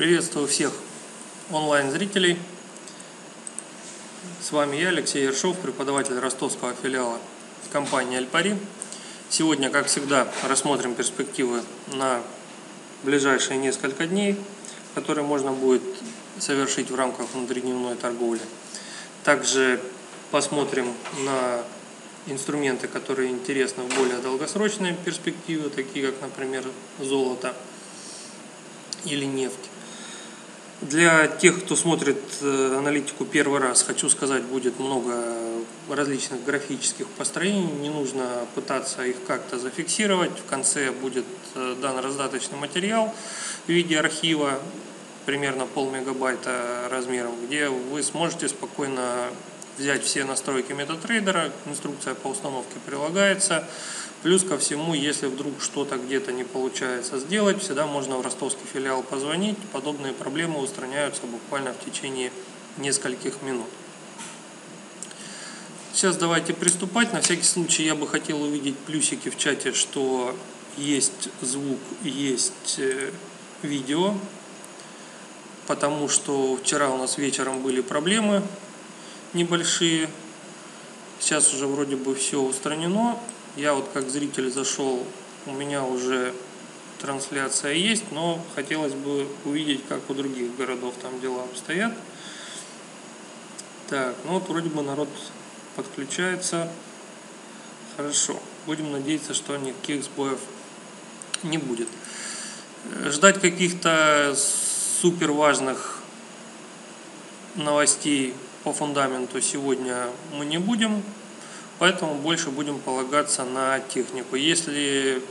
Приветствую всех онлайн-зрителей. С вами я, Алексей Ершов, преподаватель ростовского филиала компании Альпари. Сегодня, как всегда, рассмотрим перспективы на ближайшие несколько дней, которые можно будет совершить в рамках внутридневной торговли. Также посмотрим на инструменты, которые интересны в более долгосрочной перспективе, такие как, например, золото или нефть. Для тех, кто смотрит э, аналитику первый раз, хочу сказать, будет много различных графических построений. Не нужно пытаться их как-то зафиксировать. В конце будет э, дан раздаточный материал в виде архива, примерно пол мегабайта размером, где вы сможете спокойно взять все настройки MetaTrader, инструкция по установке прилагается. Плюс ко всему, если вдруг что-то где-то не получается сделать, всегда можно в ростовский филиал позвонить. Подобные проблемы устраняются буквально в течение нескольких минут. Сейчас давайте приступать. На всякий случай я бы хотел увидеть плюсики в чате, что есть звук, есть э, видео. Потому что вчера у нас вечером были проблемы небольшие. Сейчас уже вроде бы все устранено. Я вот как зритель зашел, у меня уже трансляция есть, но хотелось бы увидеть, как у других городов там дела обстоят. Так, ну вот вроде бы народ подключается. Хорошо. Будем надеяться, что никаких сбоев не будет. Ждать каких-то супер важных новостей по фундаменту сегодня мы не будем поэтому больше будем полагаться на технику. Если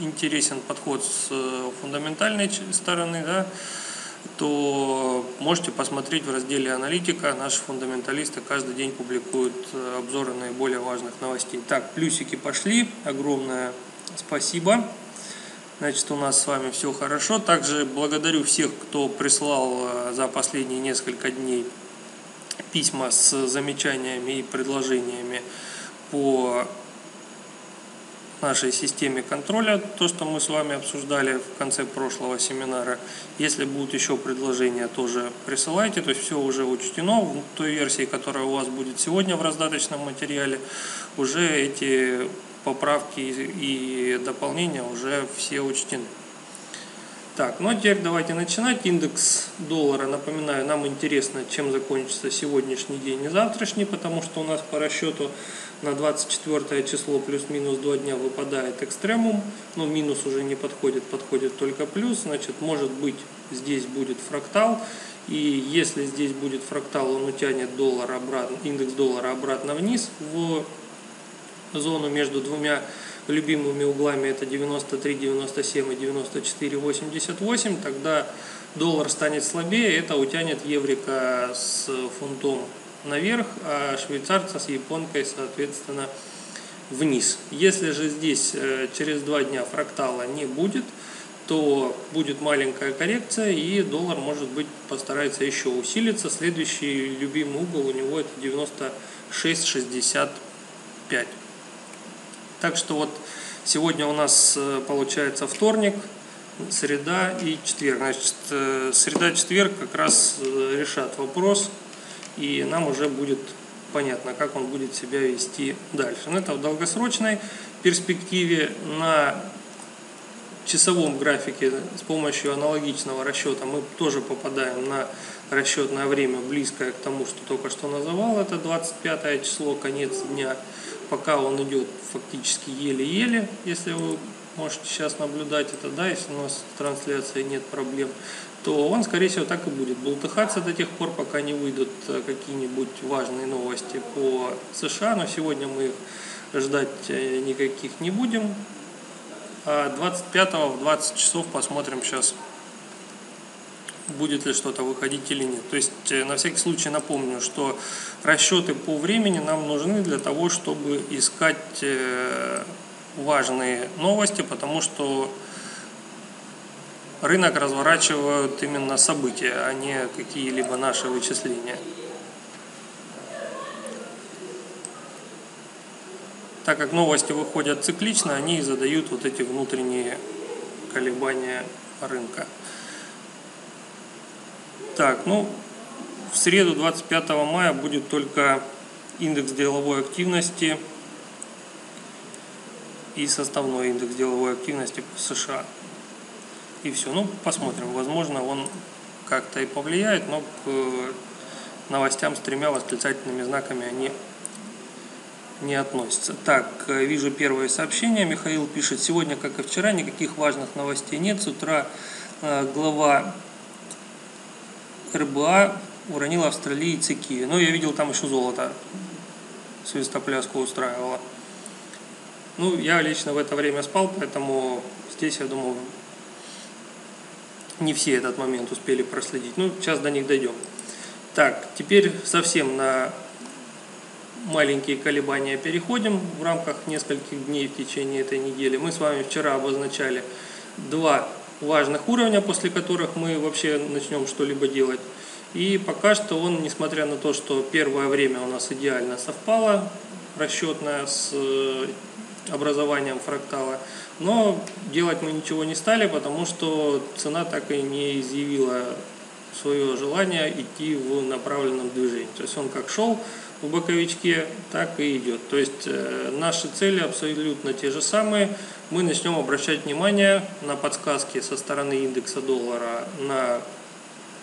интересен подход с э, фундаментальной стороны, да, то можете посмотреть в разделе аналитика. Наши фундаменталисты каждый день публикуют э, обзоры наиболее важных новостей. Так, плюсики пошли. Огромное спасибо. Значит, у нас с вами все хорошо. Также благодарю всех, кто прислал э, за последние несколько дней письма с замечаниями и предложениями по нашей системе контроля, то, что мы с вами обсуждали в конце прошлого семинара. Если будут еще предложения, тоже присылайте, то есть все уже учтено. В той версии, которая у вас будет сегодня в раздаточном материале, уже эти поправки и дополнения уже все учтены. Так, ну а теперь давайте начинать. Индекс доллара, напоминаю, нам интересно, чем закончится сегодняшний день и завтрашний, потому что у нас по расчету на 24 число плюс-минус 2 дня выпадает экстремум, но минус уже не подходит, подходит только плюс, значит, может быть, здесь будет фрактал, и если здесь будет фрактал, он утянет доллар обратно, индекс доллара обратно вниз в зону между двумя любимыми углами это 93, 97 и 94, 88, тогда доллар станет слабее, это утянет еврика с фунтом наверх, а швейцарца с японкой, соответственно, вниз. Если же здесь э, через два дня фрактала не будет, то будет маленькая коррекция и доллар может быть постарается еще усилиться. Следующий любимый угол у него это 96,65. Так что вот сегодня у нас э, получается вторник, среда и четверг. Значит, э, среда-четверг как раз э, решат вопрос, и нам уже будет понятно, как он будет себя вести дальше. Но это в долгосрочной перспективе на часовом графике с помощью аналогичного расчета мы тоже попадаем на расчетное время, близкое к тому, что только что называл. Это 25 число, конец дня пока он идет фактически еле-еле, если вы можете сейчас наблюдать это, да, если у нас в трансляции нет проблем, то он, скорее всего, так и будет болтыхаться до тех пор, пока не выйдут э, какие-нибудь важные новости по США, но сегодня мы их ждать э, никаких не будем. А 25 в 20 часов посмотрим сейчас будет ли что-то выходить или нет. То есть э, на всякий случай напомню, что расчеты по времени нам нужны для того, чтобы искать э, важные новости, потому что рынок разворачивают именно события, а не какие-либо наши вычисления. Так как новости выходят циклично, они задают вот эти внутренние колебания рынка. Так, ну, в среду 25 мая будет только индекс деловой активности и составной индекс деловой активности по США. И все. Ну, посмотрим. Возможно, он как-то и повлияет, но к новостям с тремя восклицательными знаками они не относятся. Так, вижу первое сообщение. Михаил пишет, сегодня, как и вчера, никаких важных новостей нет. С утра э, глава РБА уронил австралийцы Киви. Ну, я видел там еще золото. Свистопляску устраивало. Ну, я лично в это время спал, поэтому здесь, я думаю, не все этот момент успели проследить. Ну, сейчас до них дойдем. Так, теперь совсем на маленькие колебания переходим в рамках нескольких дней в течение этой недели. Мы с вами вчера обозначали два важных уровня, после которых мы вообще начнем что-либо делать. И пока что он, несмотря на то, что первое время у нас идеально совпало, расчетное с э, образованием фрактала, но делать мы ничего не стали, потому что цена так и не изъявила свое желание идти в направленном движении. То есть он как шел в боковичке, так и идет. То есть э, наши цели абсолютно те же самые. Мы начнем обращать внимание на подсказки со стороны индекса доллара на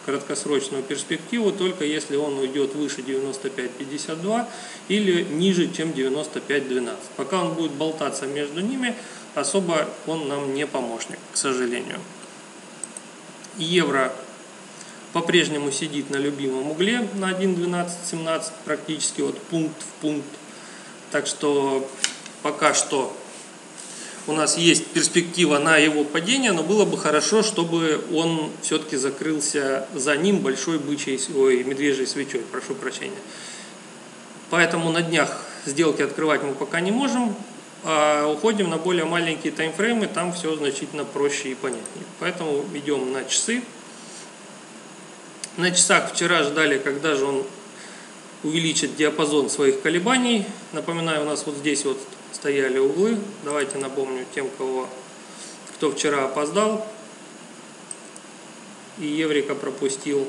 краткосрочную перспективу, только если он уйдет выше 95.52 или ниже, чем 95.12. Пока он будет болтаться между ними, особо он нам не помощник, к сожалению. Евро по-прежнему сидит на любимом угле на 1.12.17, практически вот пункт в пункт. Так что пока что у нас есть перспектива на его падение, но было бы хорошо, чтобы он все-таки закрылся за ним большой бычьей, ой, медвежьей свечой, прошу прощения. Поэтому на днях сделки открывать мы пока не можем, а уходим на более маленькие таймфреймы, там все значительно проще и понятнее. Поэтому идем на часы. На часах вчера ждали, когда же он увеличит диапазон своих колебаний. Напоминаю, у нас вот здесь вот стояли углы. Давайте напомню тем, кого, кто вчера опоздал и Еврика пропустил,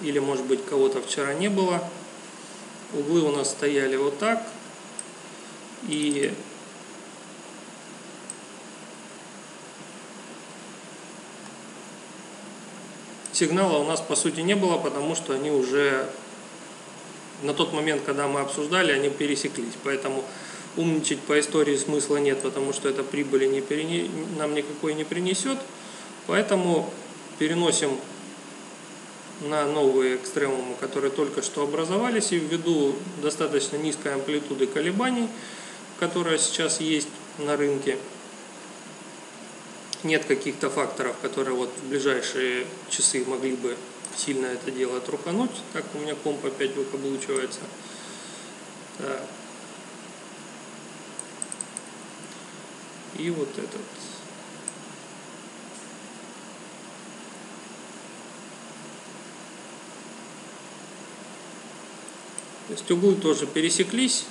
или может быть кого-то вчера не было. Углы у нас стояли вот так. И Сигнала у нас по сути не было, потому что они уже на тот момент, когда мы обсуждали, они пересеклись. Поэтому умничать по истории смысла нет, потому что это прибыли не перене... нам никакой не принесет. Поэтому переносим на новые экстремумы, которые только что образовались, и ввиду достаточно низкой амплитуды колебаний, которая сейчас есть на рынке, нет каких-то факторов, которые вот в ближайшие часы могли бы сильно это дело трухануть. Так у меня комп опять выкаблучивается. И вот этот. То есть углы тоже пересеклись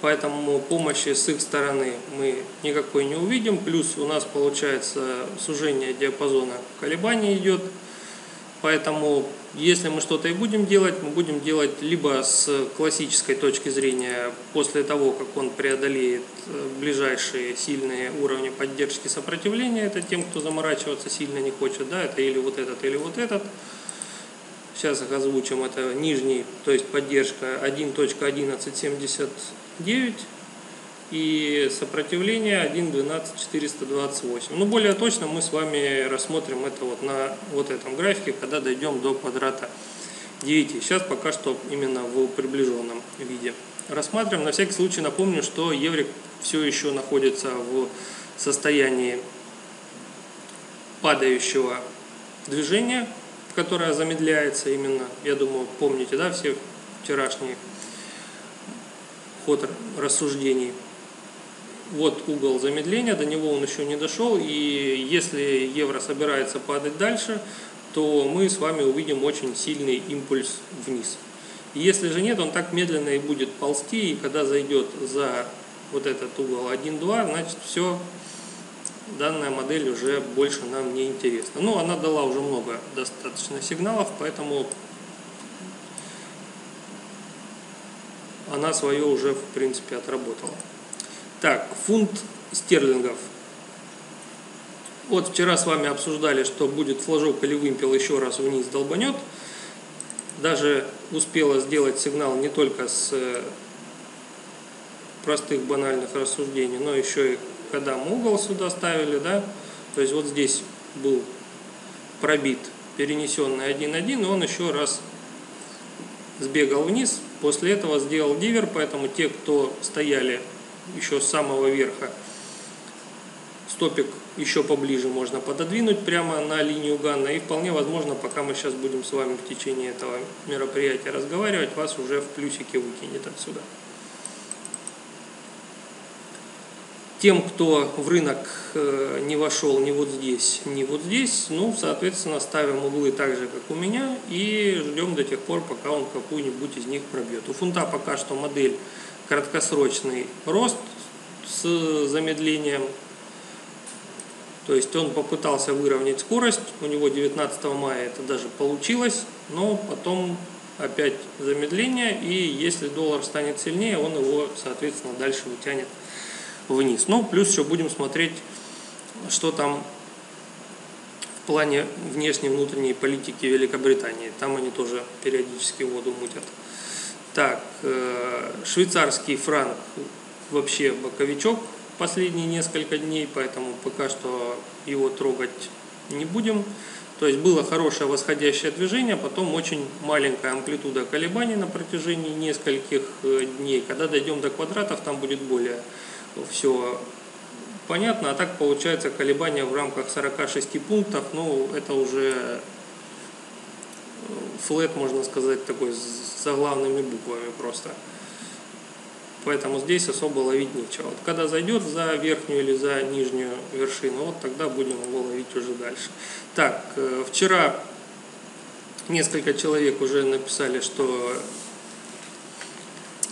поэтому помощи с их стороны мы никакой не увидим. Плюс у нас получается сужение диапазона колебаний идет. Поэтому, если мы что-то и будем делать, мы будем делать либо с классической точки зрения, после того, как он преодолеет э, ближайшие сильные уровни поддержки сопротивления, это тем, кто заморачиваться сильно не хочет, да, это или вот этот, или вот этот. Сейчас озвучим, это нижний, то есть поддержка 1.1170 9 и сопротивление 1.12.428. Ну, более точно мы с вами рассмотрим это вот на вот этом графике, когда дойдем до квадрата 9. Сейчас пока что именно в приближенном виде. Рассматриваем. На всякий случай напомню, что еврик все еще находится в состоянии падающего движения, которое замедляется именно, я думаю, помните, да, все вчерашние ход рассуждений. Вот угол замедления, до него он еще не дошел, и если евро собирается падать дальше, то мы с вами увидим очень сильный импульс вниз. Если же нет, он так медленно и будет ползти, и когда зайдет за вот этот угол 1-2, значит все, данная модель уже больше нам не интересна. Ну, она дала уже много достаточно сигналов, поэтому она свое уже, в принципе, отработала. Так, фунт стерлингов. Вот вчера с вами обсуждали, что будет флажок или вымпел еще раз вниз долбанет. Даже успела сделать сигнал не только с э, простых банальных рассуждений, но еще и когда мы угол сюда ставили, да, то есть вот здесь был пробит перенесенный 1.1, и он еще раз сбегал вниз, после этого сделал дивер, поэтому те, кто стояли еще с самого верха, стопик еще поближе можно пододвинуть прямо на линию Ганна. И вполне возможно, пока мы сейчас будем с вами в течение этого мероприятия разговаривать, вас уже в плюсике выкинет отсюда. Тем, кто в рынок э, не вошел ни вот здесь, ни вот здесь, ну, соответственно, ставим углы так же, как у меня, и ждем до тех пор, пока он какую-нибудь из них пробьет. У фунта пока что модель краткосрочный рост с замедлением. То есть он попытался выровнять скорость, у него 19 мая это даже получилось, но потом опять замедление, и если доллар станет сильнее, он его, соответственно, дальше вытянет вниз. Ну, плюс еще будем смотреть, что там в плане внешней внутренней политики Великобритании. Там они тоже периодически воду мутят. Так, э, швейцарский франк вообще боковичок последние несколько дней, поэтому пока что его трогать не будем. То есть было хорошее восходящее движение, потом очень маленькая амплитуда колебаний на протяжении нескольких э, дней. Когда дойдем до квадратов, там будет более все понятно. А так получается колебания в рамках 46 пунктов, ну это уже э, флет, можно сказать, такой с заглавными буквами просто. Поэтому здесь особо ловить нечего. Вот когда зайдет за верхнюю или за нижнюю вершину, вот тогда будем его ловить уже дальше. Так, э, вчера несколько человек уже написали, что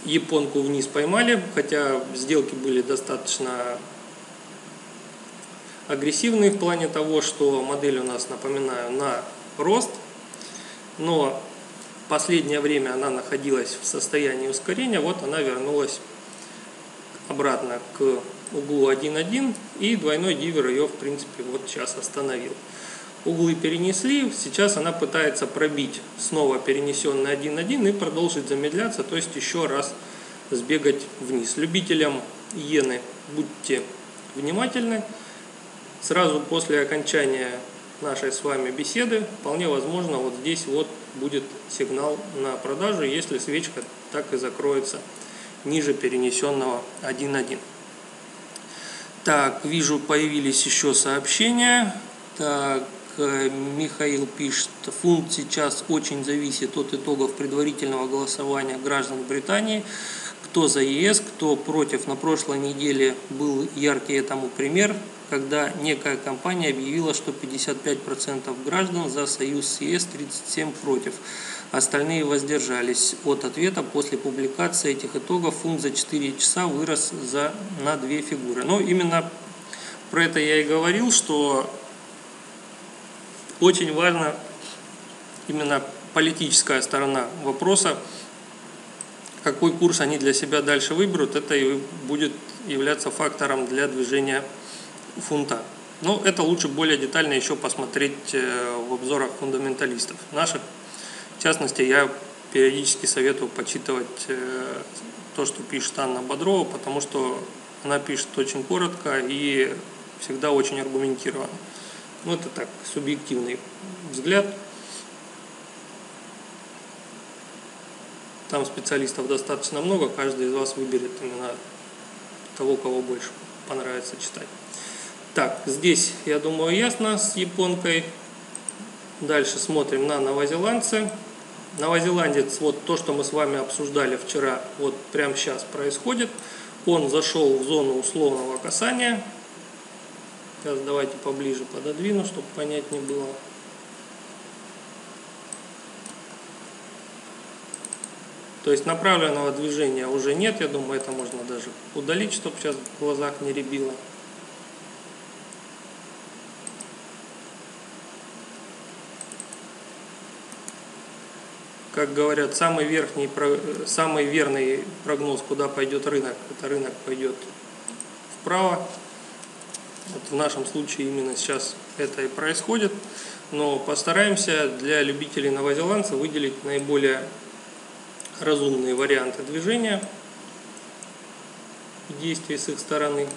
японку вниз поймали, хотя сделки были достаточно агрессивные в плане того, что модель у нас, напоминаю, на рост, но последнее время она находилась в состоянии ускорения, вот она вернулась обратно к углу 1.1 и двойной дивер ее в принципе вот сейчас остановил углы перенесли, сейчас она пытается пробить снова перенесенный 1.1 и продолжить замедляться, то есть еще раз сбегать вниз. Любителям иены будьте внимательны. Сразу после окончания нашей с вами беседы вполне возможно вот здесь вот будет сигнал на продажу, если свечка так и закроется ниже перенесенного 1.1. Так, вижу, появились еще сообщения. Так, Михаил пишет, фунт сейчас очень зависит от итогов предварительного голосования граждан Британии. Кто за ЕС, кто против. На прошлой неделе был яркий этому пример, когда некая компания объявила, что 55% граждан за союз с ЕС, 37% против. Остальные воздержались от ответа. После публикации этих итогов фунт за 4 часа вырос за, на две фигуры. Но именно про это я и говорил, что очень важна именно политическая сторона вопроса, какой курс они для себя дальше выберут, это и будет являться фактором для движения фунта. Но это лучше более детально еще посмотреть э, в обзорах фундаменталистов наших. В частности, я периодически советую почитывать э, то, что пишет Анна Бодрова, потому что она пишет очень коротко и всегда очень аргументированно. Ну, это так, субъективный взгляд. Там специалистов достаточно много, каждый из вас выберет именно того, кого больше понравится читать. Так, здесь, я думаю, ясно с японкой. Дальше смотрим на новозеландцы. Новозеландец, вот то, что мы с вами обсуждали вчера, вот прямо сейчас происходит. Он зашел в зону условного касания, Сейчас давайте поближе пододвину, чтобы понятнее было. То есть направленного движения уже нет, я думаю, это можно даже удалить, чтобы сейчас в глазах не ребило. как говорят, самый, верхний, самый верный прогноз, куда пойдет рынок, это рынок пойдет вправо. Вот в нашем случае именно сейчас это и происходит. Но постараемся для любителей новозеландца выделить наиболее разумные варианты движения и действий с их стороны.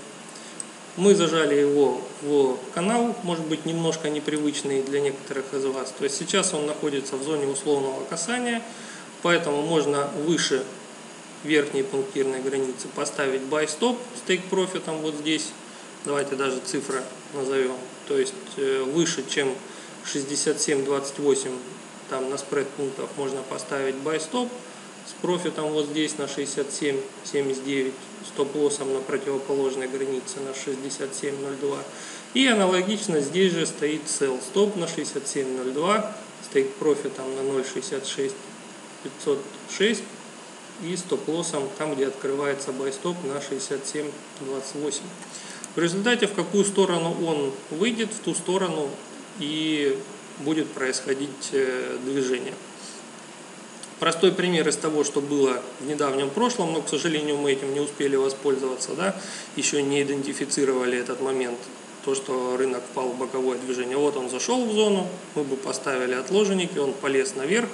Мы зажали его в канал, может быть немножко непривычный для некоторых из вас. То есть сейчас он находится в зоне условного касания, поэтому можно выше верхней пунктирной границы поставить buy stop с take профитом вот здесь. Давайте даже цифры назовем. То есть э, выше, чем 67.28 там на спред пунктов можно поставить buy stop с профитом вот здесь на 67.79, стоп-лоссом на противоположной границе на 67.02. И аналогично здесь же стоит sell стоп на 67.02, стоит профитом на 0.66.506 и стоп-лоссом там, где открывается buy стоп на 67.28. В результате в какую сторону он выйдет, в ту сторону и будет происходить э, движение. Простой пример из того, что было в недавнем прошлом, но, к сожалению, мы этим не успели воспользоваться, да, еще не идентифицировали этот момент, то, что рынок впал в боковое движение. Вот он зашел в зону, мы бы поставили отложенники, он полез наверх,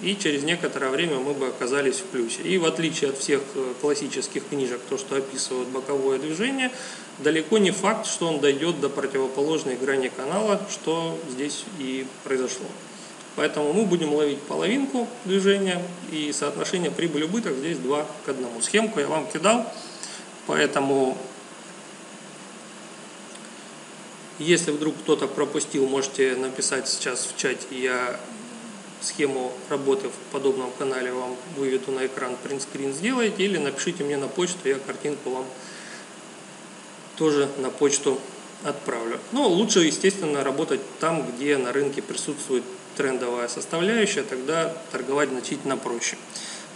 и через некоторое время мы бы оказались в плюсе. И в отличие от всех э, классических книжек, то, что описывают боковое движение, далеко не факт, что он дойдет до противоположной грани канала, что здесь и произошло. Поэтому мы будем ловить половинку движения и соотношение прибыль-убыток здесь 2 к 1. Схемку я вам кидал, поэтому если вдруг кто-то пропустил, можете написать сейчас в чате, я схему работы в подобном канале вам выведу на экран, принтскрин сделайте или напишите мне на почту, я картинку вам тоже на почту отправлю. Но лучше, естественно, работать там, где на рынке присутствует трендовая составляющая, тогда торговать значительно проще.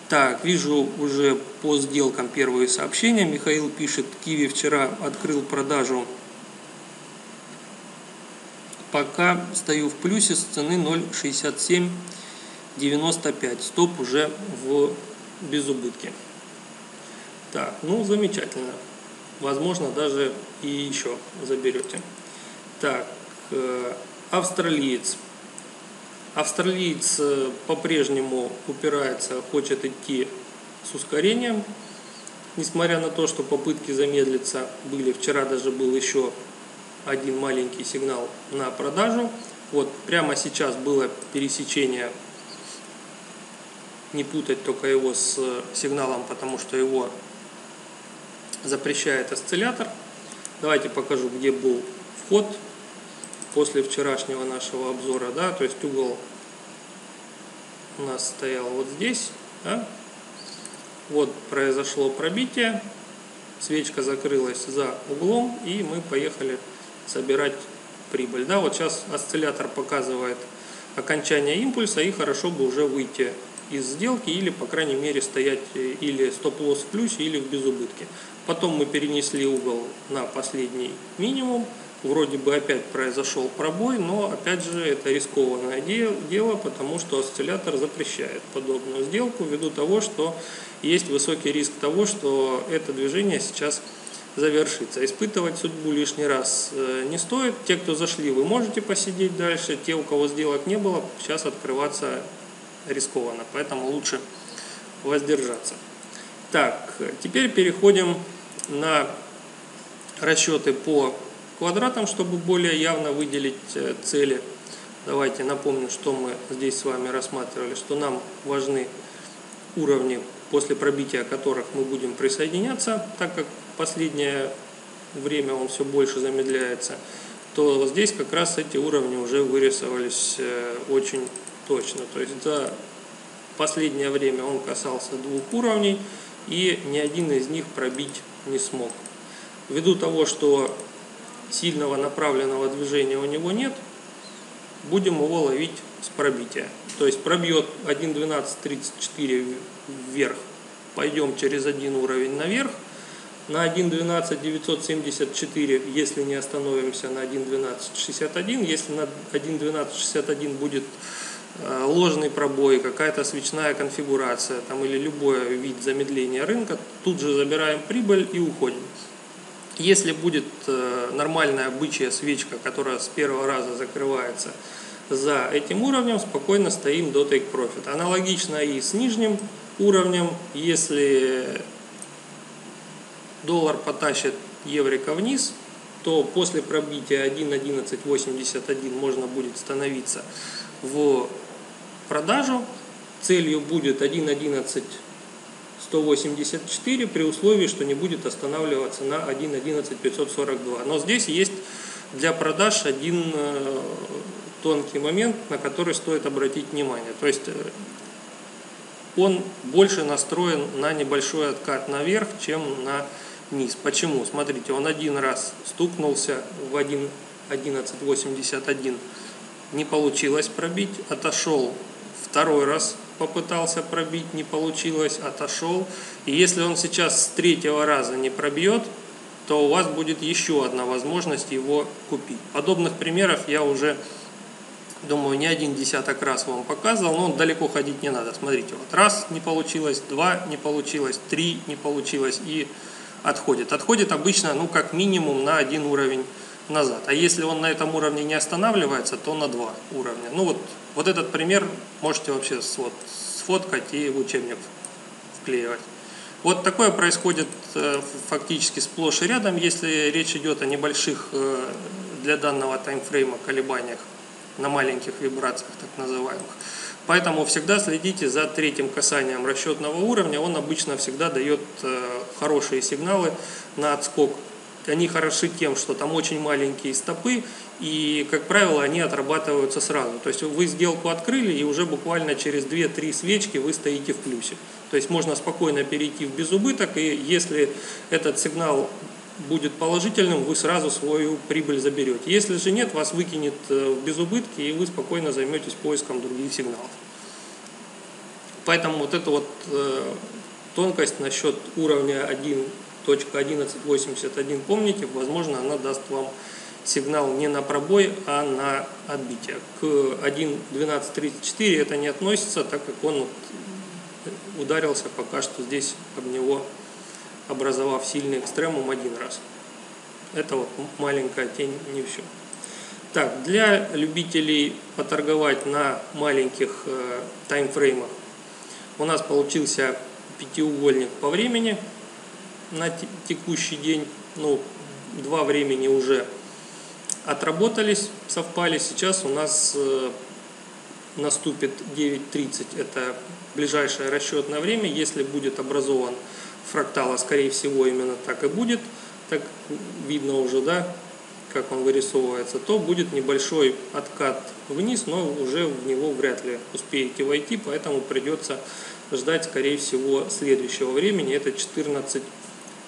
Так, вижу уже по сделкам первые сообщения. Михаил пишет, Киви вчера открыл продажу. Пока стою в плюсе с цены 0,6795. Стоп уже в безубытке. Так, ну замечательно. Возможно, даже и еще заберете. Так, э, австралиец Австралиец э, по-прежнему упирается, хочет идти с ускорением, несмотря на то, что попытки замедлиться были. Вчера даже был еще один маленький сигнал на продажу. Вот прямо сейчас было пересечение, не путать только его с сигналом, потому что его запрещает осциллятор. Давайте покажу, где был вход после вчерашнего нашего обзора, да, то есть угол у нас стоял вот здесь, да, вот произошло пробитие, свечка закрылась за углом, и мы поехали собирать прибыль, да, вот сейчас осциллятор показывает окончание импульса, и хорошо бы уже выйти из сделки или, по крайней мере, стоять э, или стоп-лосс в плюсе, или в безубытке. Потом мы перенесли угол на последний минимум, вроде бы опять произошел пробой, но опять же это рискованное дело, потому что осциллятор запрещает подобную сделку ввиду того, что есть высокий риск того, что это движение сейчас завершится. Испытывать судьбу лишний раз э, не стоит. Те, кто зашли, вы можете посидеть дальше. Те, у кого сделок не было, сейчас открываться рискованно. Поэтому лучше воздержаться. Так, теперь переходим на расчеты по квадратом, чтобы более явно выделить э, цели. Давайте напомню, что мы здесь с вами рассматривали, что нам важны уровни, после пробития которых мы будем присоединяться, так как последнее время он все больше замедляется, то здесь как раз эти уровни уже вырисовались э, очень точно. То есть за последнее время он касался двух уровней, и ни один из них пробить не смог. Ввиду того, что сильного направленного движения у него нет, будем его ловить с пробития. То есть пробьет 1.12.34 вверх, пойдем через один уровень наверх, на 1.12.974, если не остановимся на 1.12.61, если на 1.12.61 будет э, ложный пробой, какая-то свечная конфигурация там, или любой вид замедления рынка, тут же забираем прибыль и уходим. Если будет э, нормальная бычья свечка, которая с первого раза закрывается за этим уровнем, спокойно стоим до take profit. Аналогично и с нижним уровнем, если доллар потащит еврика вниз, то после пробития 1.1181 можно будет становиться в продажу. Целью будет 1.11 184 при условии, что не будет останавливаться на 1.11.542. Но здесь есть для продаж один э, тонкий момент, на который стоит обратить внимание. То есть э, он больше настроен на небольшой откат наверх, чем на низ. Почему? Смотрите, он один раз стукнулся в 1.1181, не получилось пробить, отошел второй раз попытался пробить, не получилось, отошел. И если он сейчас с третьего раза не пробьет, то у вас будет еще одна возможность его купить. Подобных примеров я уже, думаю, не один десяток раз вам показывал, но далеко ходить не надо. Смотрите, вот раз не получилось, два не получилось, три не получилось и отходит. Отходит обычно, ну, как минимум на один уровень назад. А если он на этом уровне не останавливается, то на два уровня. Ну вот, вот этот пример можете вообще вот, сфоткать и в учебник вклеивать. Вот такое происходит э, фактически сплошь и рядом, если речь идет о небольших э, для данного таймфрейма колебаниях на маленьких вибрациях так называемых. Поэтому всегда следите за третьим касанием расчетного уровня. Он обычно всегда дает э, хорошие сигналы на отскок они хороши тем, что там очень маленькие стопы, и, как правило, они отрабатываются сразу. То есть вы сделку открыли, и уже буквально через 2-3 свечки вы стоите в плюсе. То есть можно спокойно перейти в безубыток, и если этот сигнал будет положительным, вы сразу свою прибыль заберете. Если же нет, вас выкинет э, в безубытки, и вы спокойно займетесь поиском других сигналов. Поэтому вот эта вот э, тонкость насчет уровня 1 точка 1181, помните, возможно, она даст вам сигнал не на пробой, а на отбитие. К 1.1234 это не относится, так как он ударился пока что здесь об него, образовав сильный экстремум один раз. Это вот маленькая тень, не все. Так, для любителей поторговать на маленьких э, таймфреймах у нас получился пятиугольник по времени – на текущий день, ну, два времени уже отработались, совпали. Сейчас у нас э, наступит 9.30, это ближайшее расчетное время. Если будет образован фрактал, а скорее всего именно так и будет, так видно уже, да, как он вырисовывается, то будет небольшой откат вниз, но уже в него вряд ли успеете войти, поэтому придется ждать, скорее всего, следующего времени, это 14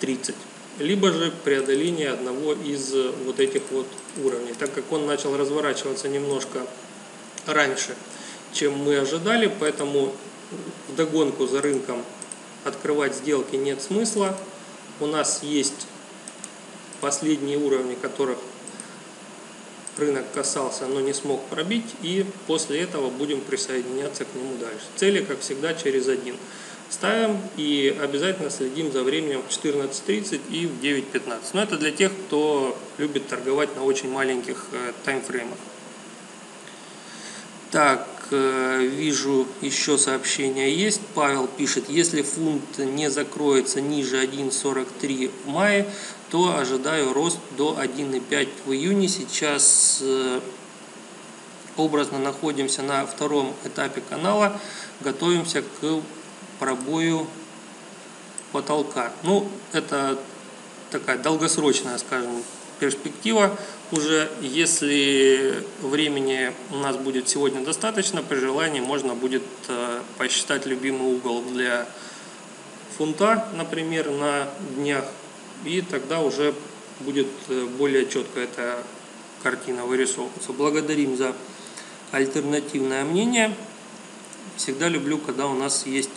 30, либо же преодоление одного из вот этих вот уровней. Так как он начал разворачиваться немножко раньше, чем мы ожидали, поэтому в догонку за рынком открывать сделки нет смысла. У нас есть последние уровни, которых рынок касался, но не смог пробить, и после этого будем присоединяться к нему дальше. Цели, как всегда, через один ставим и обязательно следим за временем в 14.30 и в 9.15. Но это для тех, кто любит торговать на очень маленьких э, таймфреймах. Так, вижу еще сообщение есть. Павел пишет, если фунт не закроется ниже 1.43 в мае, то ожидаю рост до 1.5 в июне. Сейчас э, образно находимся на втором этапе канала, готовимся к пробою потолка. Ну, это такая долгосрочная, скажем, перспектива. Уже если времени у нас будет сегодня достаточно, при желании можно будет э, посчитать любимый угол для фунта, например, на днях. И тогда уже будет э, более четко эта картина вырисовываться. Благодарим за альтернативное мнение. Всегда люблю, когда у нас есть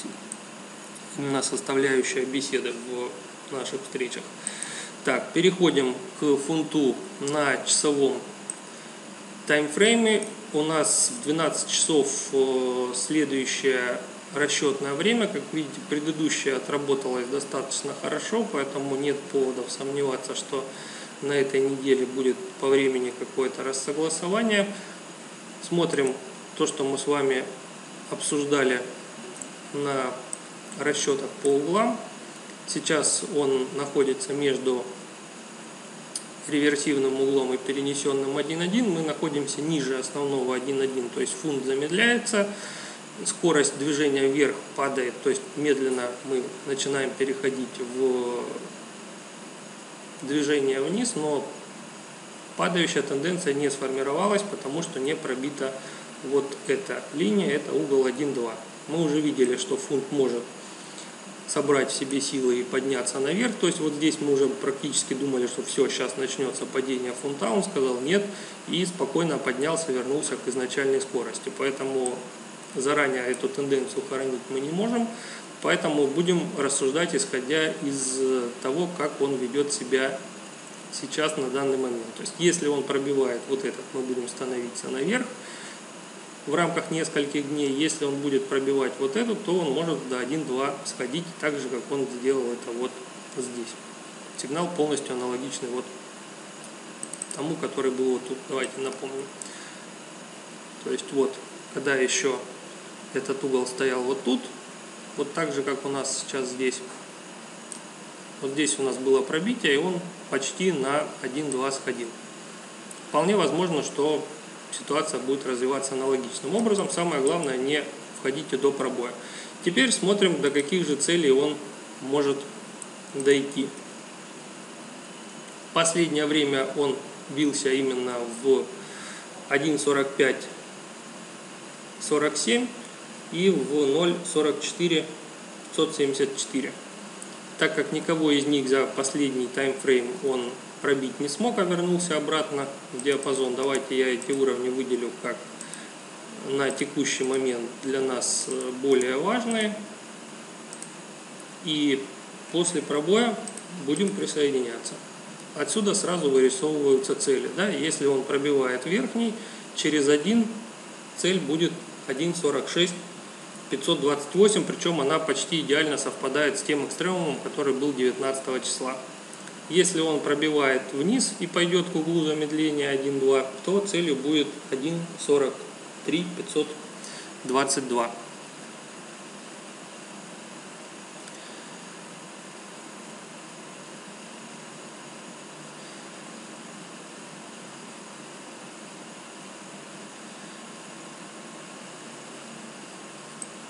именно составляющая беседы в наших встречах. Так, переходим к фунту на часовом таймфрейме. у нас в 12 часов э, следующее расчетное время. Как видите, предыдущее отработалось достаточно хорошо, поэтому нет поводов сомневаться, что на этой неделе будет по времени какое-то рассогласование. Смотрим то, что мы с вами обсуждали на расчетах по углам. Сейчас он находится между реверсивным углом и перенесенным 1.1. Мы находимся ниже основного 1.1, то есть фунт замедляется, скорость движения вверх падает, то есть медленно мы начинаем переходить в движение вниз, но падающая тенденция не сформировалась, потому что не пробита вот эта линия, это угол 1.2. Мы уже видели, что фунт может собрать в себе силы и подняться наверх. То есть вот здесь мы уже практически думали, что все, сейчас начнется падение фунта. Он сказал нет и спокойно поднялся, вернулся к изначальной скорости. Поэтому заранее эту тенденцию хоронить мы не можем. Поэтому будем рассуждать, исходя из того, как он ведет себя сейчас на данный момент. То есть если он пробивает вот этот, мы будем становиться наверх в рамках нескольких дней. Если он будет пробивать вот этот, то он может до 1-2 сходить, так же, как он сделал это вот здесь. Сигнал полностью аналогичный вот тому, который был вот тут. Давайте напомним. То есть вот, когда еще этот угол стоял вот тут, вот так же, как у нас сейчас здесь. Вот здесь у нас было пробитие, и он почти на 1-2 сходил. Вполне возможно, что ситуация будет развиваться аналогичным образом. Самое главное, не входите до пробоя. Теперь смотрим, до каких же целей он может дойти. Последнее время он бился именно в 1.45 47 и в 0.44 574. Так как никого из них за последний таймфрейм он пробить не смог, а вернулся обратно в диапазон. Давайте я эти уровни выделю как на текущий момент для нас э, более важные. И после пробоя будем присоединяться. Отсюда сразу вырисовываются цели. Да? Если он пробивает верхний, через один цель будет 1.46 528, причем она почти идеально совпадает с тем экстремумом, который был 19 числа. Если он пробивает вниз и пойдет к углу замедления 1,2, то целью будет 1,43 522.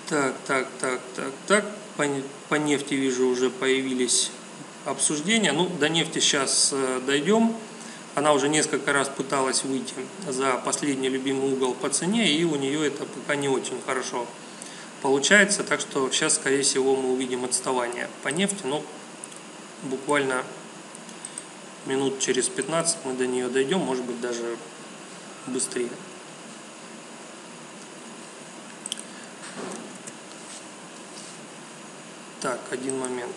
Так, так, так, так, так. По, по нефти вижу уже появились обсуждения. Ну, до нефти сейчас э, дойдем. Она уже несколько раз пыталась выйти за последний любимый угол по цене, и у нее это пока не очень хорошо получается. Так что сейчас, скорее всего, мы увидим отставание по нефти. Но буквально минут через 15 мы до нее дойдем, может быть даже быстрее. Так, один момент.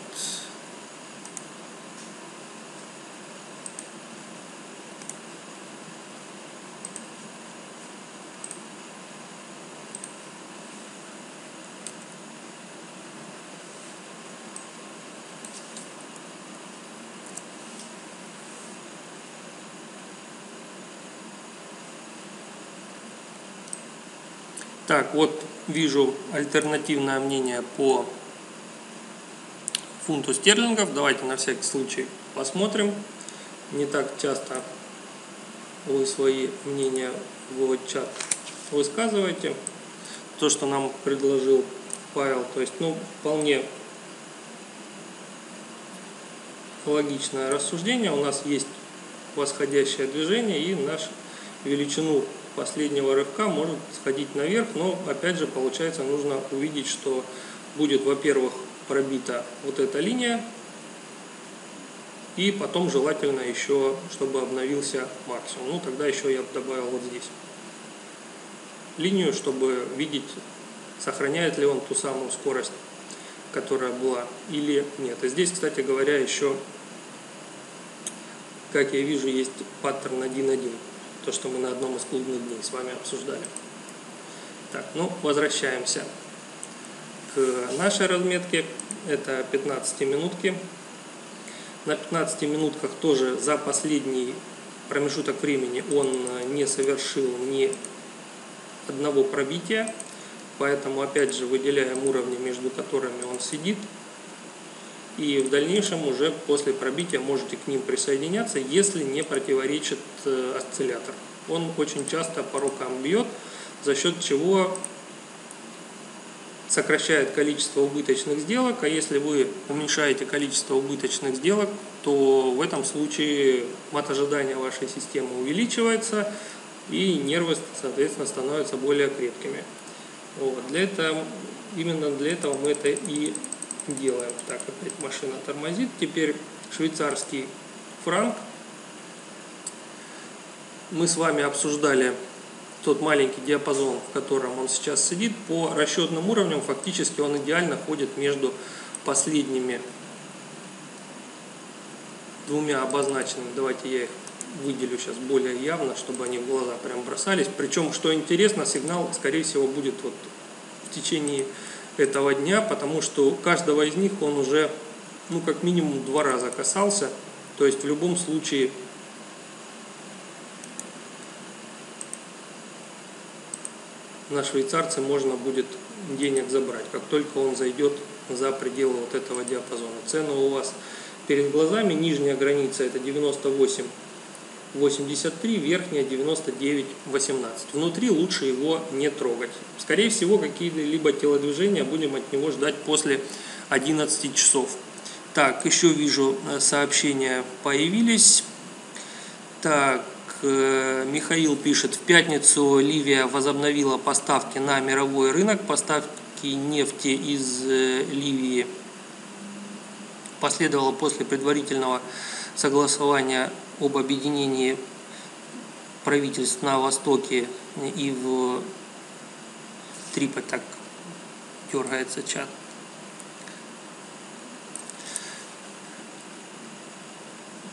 Так, вот вижу альтернативное мнение по фунту стерлингов. Давайте на всякий случай посмотрим. Не так часто вы свои мнения в чат высказываете. То, что нам предложил Павел, то есть, ну, вполне логичное рассуждение. У нас есть восходящее движение и наш величину последнего рывка может сходить наверх, но опять же получается нужно увидеть, что будет, во-первых, пробита вот эта линия. И потом желательно еще, чтобы обновился максимум. Ну, тогда еще я добавил вот здесь линию, чтобы видеть, сохраняет ли он ту самую скорость, которая была или нет. И здесь, кстати говоря, еще, как я вижу, есть паттерн 1.1. То, что мы на одном из клубных дней с вами обсуждали. Так, ну, возвращаемся к нашей разметке. Это 15 минутки. На 15 минутках тоже за последний промежуток времени он не совершил ни одного пробития. Поэтому опять же выделяем уровни, между которыми он сидит. И в дальнейшем уже после пробития можете к ним присоединяться, если не противоречит э, осциллятор. Он очень часто по рукам бьет, за счет чего сокращает количество убыточных сделок, а если вы уменьшаете количество убыточных сделок, то в этом случае мат ожидания вашей системы увеличивается, и нервы, соответственно, становятся более крепкими. Вот. Для этого, именно для этого мы это и делаем. Так, опять машина тормозит. Теперь швейцарский франк. Мы с вами обсуждали тот маленький диапазон, в котором он сейчас сидит. По расчетным уровням фактически он идеально ходит между последними двумя обозначенными. Давайте я их выделю сейчас более явно, чтобы они в глаза прям бросались. Причем, что интересно, сигнал, скорее всего, будет вот в течение этого дня, потому что каждого из них он уже, ну, как минимум два раза касался. То есть в любом случае на швейцарце можно будет денег забрать, как только он зайдет за пределы вот этого диапазона. Цена у вас перед глазами, нижняя граница это 98 83, верхняя 99, 18. Внутри лучше его не трогать. Скорее всего, какие-либо телодвижения будем от него ждать после 11 часов. Так, еще вижу э, сообщения появились. Так, э, Михаил пишет, в пятницу Ливия возобновила поставки на мировой рынок. Поставки нефти из э, Ливии последовало после предварительного согласования об объединении правительств на Востоке и в Триполи так дергается чат.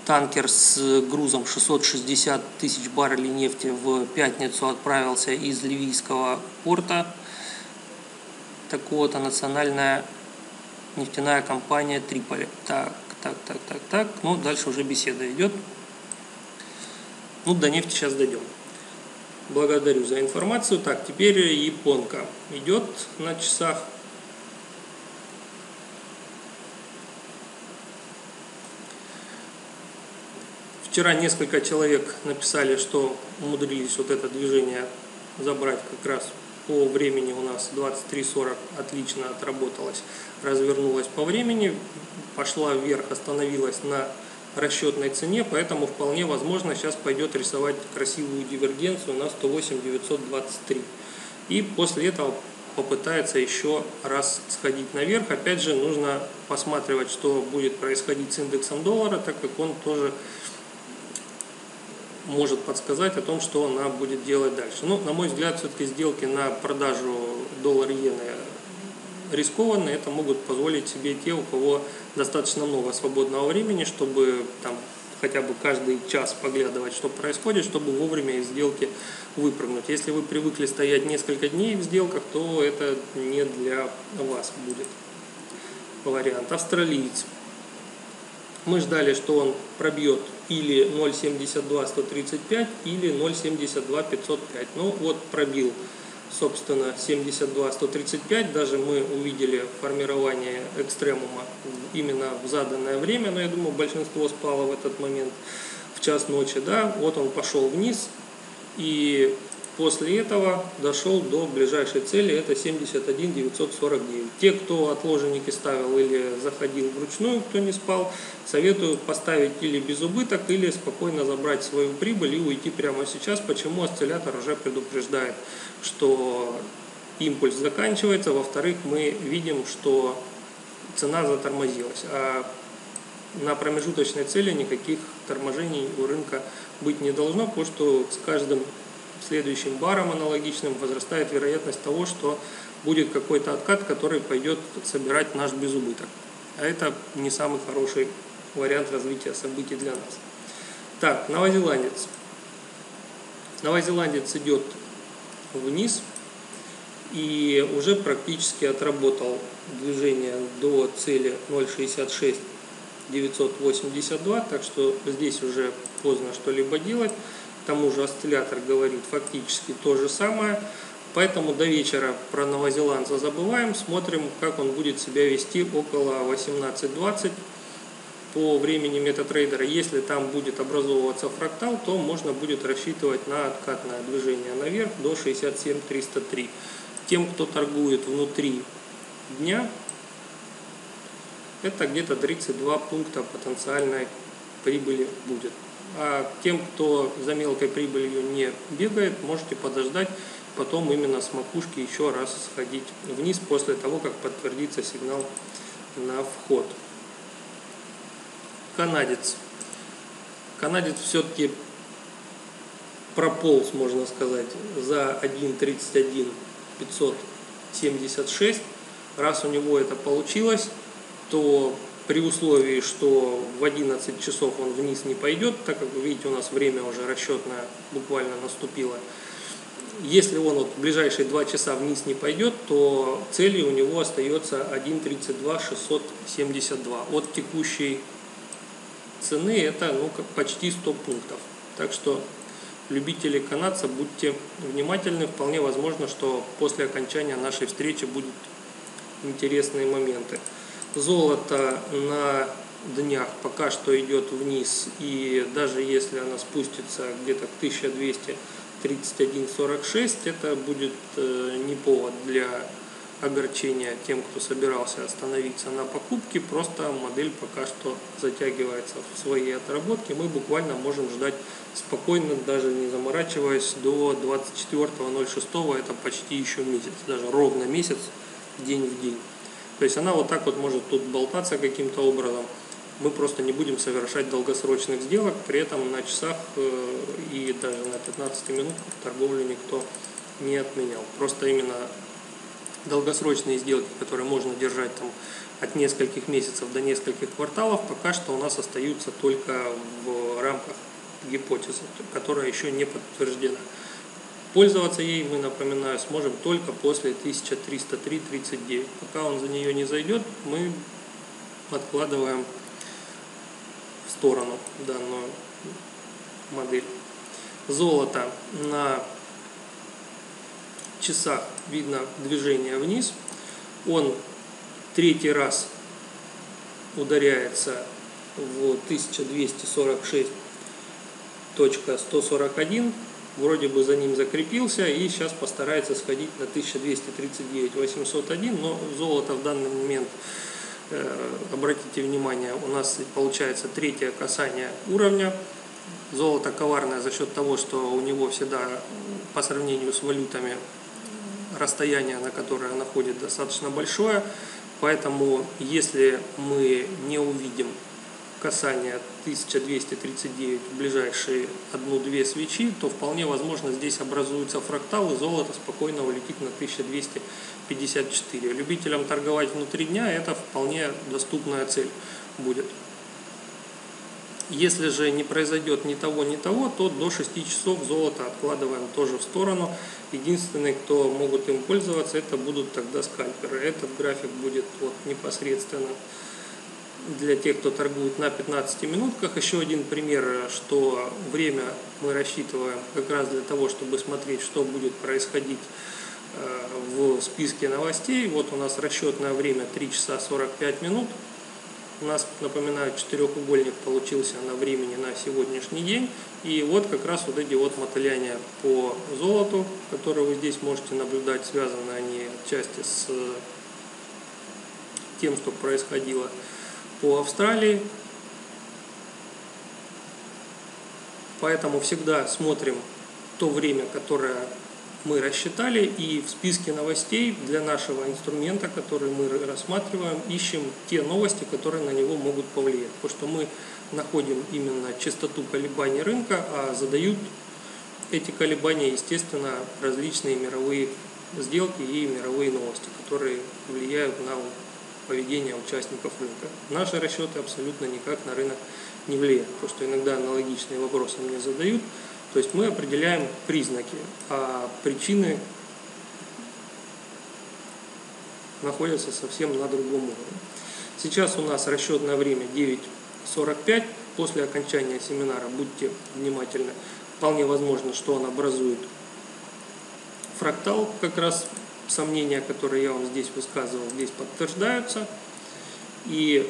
Танкер с грузом 660 тысяч баррелей нефти в пятницу отправился из ливийского порта. Так вот, а национальная нефтяная компания Триполи. Так, так, так, так, так. Ну, дальше уже беседа идет. Ну, до нефти сейчас дойдем. Благодарю за информацию. Так, теперь японка идет на часах. Вчера несколько человек написали, что умудрились вот это движение забрать как раз по времени у нас 23.40 отлично отработалось, развернулась по времени, пошла вверх, остановилась на расчетной цене, поэтому вполне возможно сейчас пойдет рисовать красивую дивергенцию на 108 923. И после этого попытается еще раз сходить наверх. Опять же, нужно посматривать, что будет происходить с индексом доллара, так как он тоже может подсказать о том, что она будет делать дальше. Ну, на мой взгляд, все-таки сделки на продажу доллар-иены рискованные, это могут позволить себе те, у кого достаточно много свободного времени, чтобы там хотя бы каждый час поглядывать, что происходит, чтобы вовремя из сделки выпрыгнуть. Если вы привыкли стоять несколько дней в сделках, то это не для вас будет вариант. Австралиец. Мы ждали, что он пробьет или 0.72-135, или 0.72-505. Ну вот пробил собственно, 72-135. Даже мы увидели формирование экстремума именно в заданное время, но я думаю, большинство спало в этот момент в час ночи. Да? Вот он пошел вниз, и после этого дошел до ближайшей цели, это 71 949. Те, кто отложенники ставил или заходил вручную, кто не спал, советую поставить или без убыток, или спокойно забрать свою прибыль и уйти прямо сейчас. Почему осциллятор уже предупреждает, что импульс заканчивается, во-вторых, мы видим, что цена затормозилась, а на промежуточной цели никаких торможений у рынка быть не должно, потому что с каждым следующим баром аналогичным возрастает вероятность того, что будет какой-то откат, который пойдет собирать наш безубыток. А это не самый хороший вариант развития событий для нас. Так, новозеландец. Новозеландец идет вниз и уже практически отработал движение до цели 0.66 982, так что здесь уже поздно что-либо делать. Тому же осциллятор говорит фактически то же самое. Поэтому до вечера про новозеландца забываем, смотрим, как он будет себя вести около 18.20 по времени метатрейдера. Если там будет образовываться фрактал, то можно будет рассчитывать на откатное движение наверх до 67.303. Тем, кто торгует внутри дня, это где-то 32 пункта потенциальной прибыли будет. А тем, кто за мелкой прибылью не бегает, можете подождать, потом именно с макушки еще раз сходить вниз после того, как подтвердится сигнал на вход. Канадец. Канадец все-таки прополз, можно сказать, за 1.31 576. Раз у него это получилось, то при условии, что в 11 часов он вниз не пойдет, так как вы видите, у нас время уже расчетное буквально наступило. Если он вот в ближайшие 2 часа вниз не пойдет, то целью у него остается 1.32 672. От текущей цены это ну, почти 100 пунктов. Так что любители канадца, будьте внимательны. Вполне возможно, что после окончания нашей встречи будут интересные моменты. Золото на днях пока что идет вниз, и даже если она спустится где-то к 1231.46, это будет э, не повод для огорчения тем, кто собирался остановиться на покупке. Просто модель пока что затягивается в своей отработке. Мы буквально можем ждать спокойно, даже не заморачиваясь, до 24.06. Это почти еще месяц, даже ровно месяц, день в день. То есть она вот так вот может тут болтаться каким-то образом. Мы просто не будем совершать долгосрочных сделок, при этом на часах э, и даже на 15 минутках торговлю никто не отменял. Просто именно долгосрочные сделки, которые можно держать там от нескольких месяцев до нескольких кварталов, пока что у нас остаются только в рамках гипотезы, которая еще не подтверждена. Пользоваться ей, мы напоминаю, сможем только после 1303.39. Пока он за нее не зайдет, мы откладываем в сторону данную модель. Золото на часах видно движение вниз. Он третий раз ударяется в 1246.141 вроде бы за ним закрепился и сейчас постарается сходить на 1239 801, но золото в данный момент, э, обратите внимание, у нас получается третье касание уровня. Золото коварное за счет того, что у него всегда по сравнению с валютами расстояние, на которое находит, достаточно большое. Поэтому если мы не увидим касания 1239 в ближайшие одну-две свечи, то вполне возможно здесь образуется фрактал и золото спокойно улетит на 1254. Любителям торговать внутри дня это вполне доступная цель будет. Если же не произойдет ни того, ни того, то до 6 часов золото откладываем тоже в сторону. Единственные, кто могут им пользоваться, это будут тогда скальперы. Этот график будет вот непосредственно для тех, кто торгует на 15 минутках. Еще один пример, что время мы рассчитываем как раз для того, чтобы смотреть, что будет происходить э, в списке новостей. Вот у нас расчетное время 3 часа 45 минут. У нас, напоминаю, четырехугольник получился на времени на сегодняшний день. И вот как раз вот эти вот мотыляния по золоту, которые вы здесь можете наблюдать, связаны они отчасти с тем, что происходило по Австралии. Поэтому всегда смотрим то время, которое мы рассчитали, и в списке новостей для нашего инструмента, который мы рассматриваем, ищем те новости, которые на него могут повлиять. Потому что мы находим именно частоту колебаний рынка, а задают эти колебания, естественно, различные мировые сделки и мировые новости, которые влияют на поведения участников рынка. Наши расчеты абсолютно никак на рынок не влияет. Просто иногда аналогичные вопросы мне задают. То есть мы определяем признаки, а причины находятся совсем на другом уровне. Сейчас у нас расчетное время 9.45. После окончания семинара будьте внимательны. Вполне возможно, что он образует фрактал, как раз сомнения, которые я вам здесь высказывал, здесь подтверждаются. И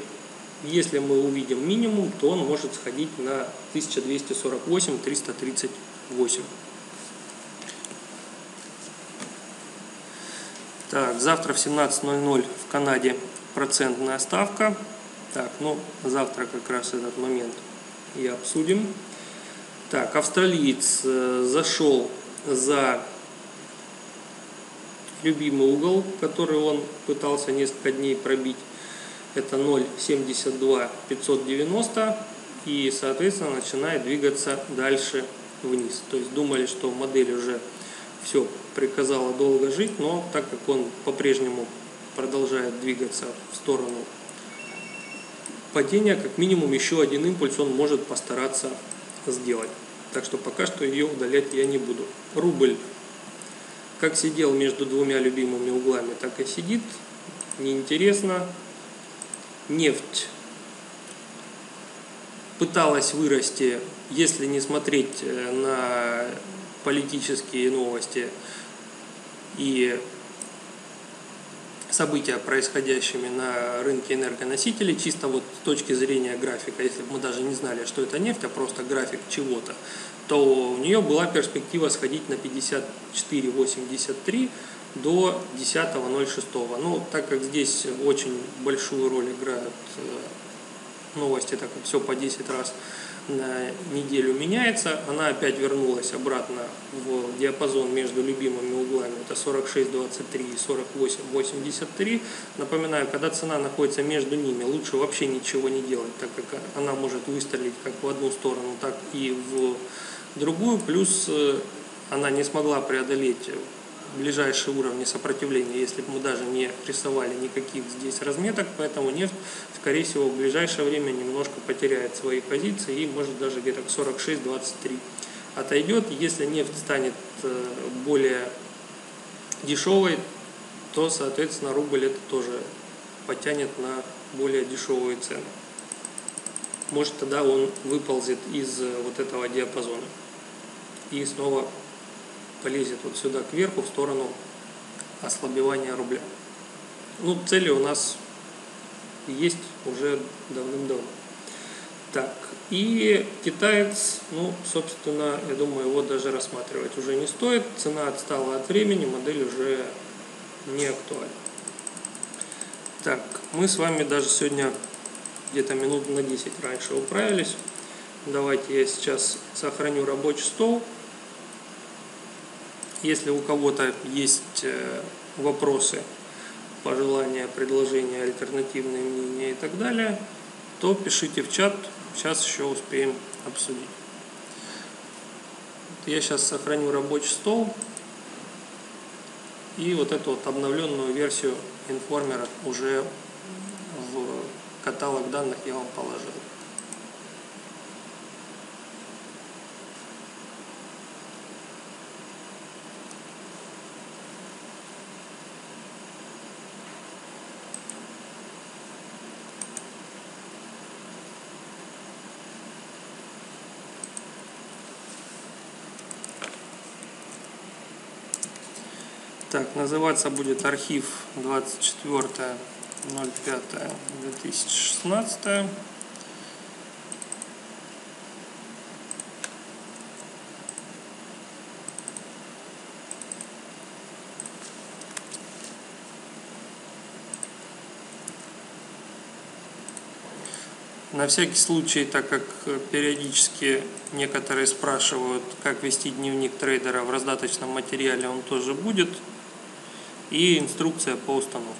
если мы увидим минимум, то он может сходить на 1248-338. Так, завтра в 17.00 в Канаде процентная ставка. Так, ну, завтра как раз этот момент и обсудим. Так, австралиец э, зашел за любимый угол, который он пытался несколько дней пробить. Это 0,72 590 и, соответственно, начинает двигаться дальше вниз. То есть думали, что модель уже все приказала долго жить, но так как он по-прежнему продолжает двигаться в сторону падения, как минимум еще один импульс он может постараться сделать. Так что пока что ее удалять я не буду. Рубль как сидел между двумя любимыми углами, так и сидит. Неинтересно. Нефть пыталась вырасти, если не смотреть э, на политические новости и события, происходящими на рынке энергоносителей, чисто вот с точки зрения графика, если бы мы даже не знали, что это нефть, а просто график чего-то, то у нее была перспектива сходить на 54,83 до 10.06. Ну, так как здесь очень большую роль играют э, новости, так как все по 10 раз на неделю меняется, она опять вернулась обратно в диапазон между любимыми углами, это 46.23 и 48.83. Напоминаю, когда цена находится между ними, лучше вообще ничего не делать, так как она может выстрелить как в одну сторону, так и в другую, плюс э, она не смогла преодолеть ближайшие уровни сопротивления, если бы мы даже не рисовали никаких здесь разметок, поэтому нефть, скорее всего, в ближайшее время немножко потеряет свои позиции и может даже где-то к 46-23 отойдет. Если нефть станет э, более дешевой, то, соответственно, рубль это тоже потянет на более дешевые цены. Может, тогда он выползет из э, вот этого диапазона и снова полезет вот сюда кверху в сторону ослабевания рубля. Ну, цели у нас есть уже давным-давно. Так, и китаец, ну, собственно, я думаю, его даже рассматривать уже не стоит. Цена отстала от времени, модель уже не актуальна. Так, мы с вами даже сегодня где-то минут на 10 раньше управились. Давайте я сейчас сохраню рабочий стол. Если у кого-то есть э, вопросы, пожелания, предложения, альтернативные мнения и так далее, то пишите в чат, сейчас еще успеем обсудить. Я сейчас сохраню рабочий стол и вот эту вот обновленную версию информера уже в каталог данных я вам положил. Так, называться будет архив 24.05.2016. На всякий случай, так как периодически некоторые спрашивают, как вести дневник трейдера в раздаточном материале, он тоже будет и инструкция по установке.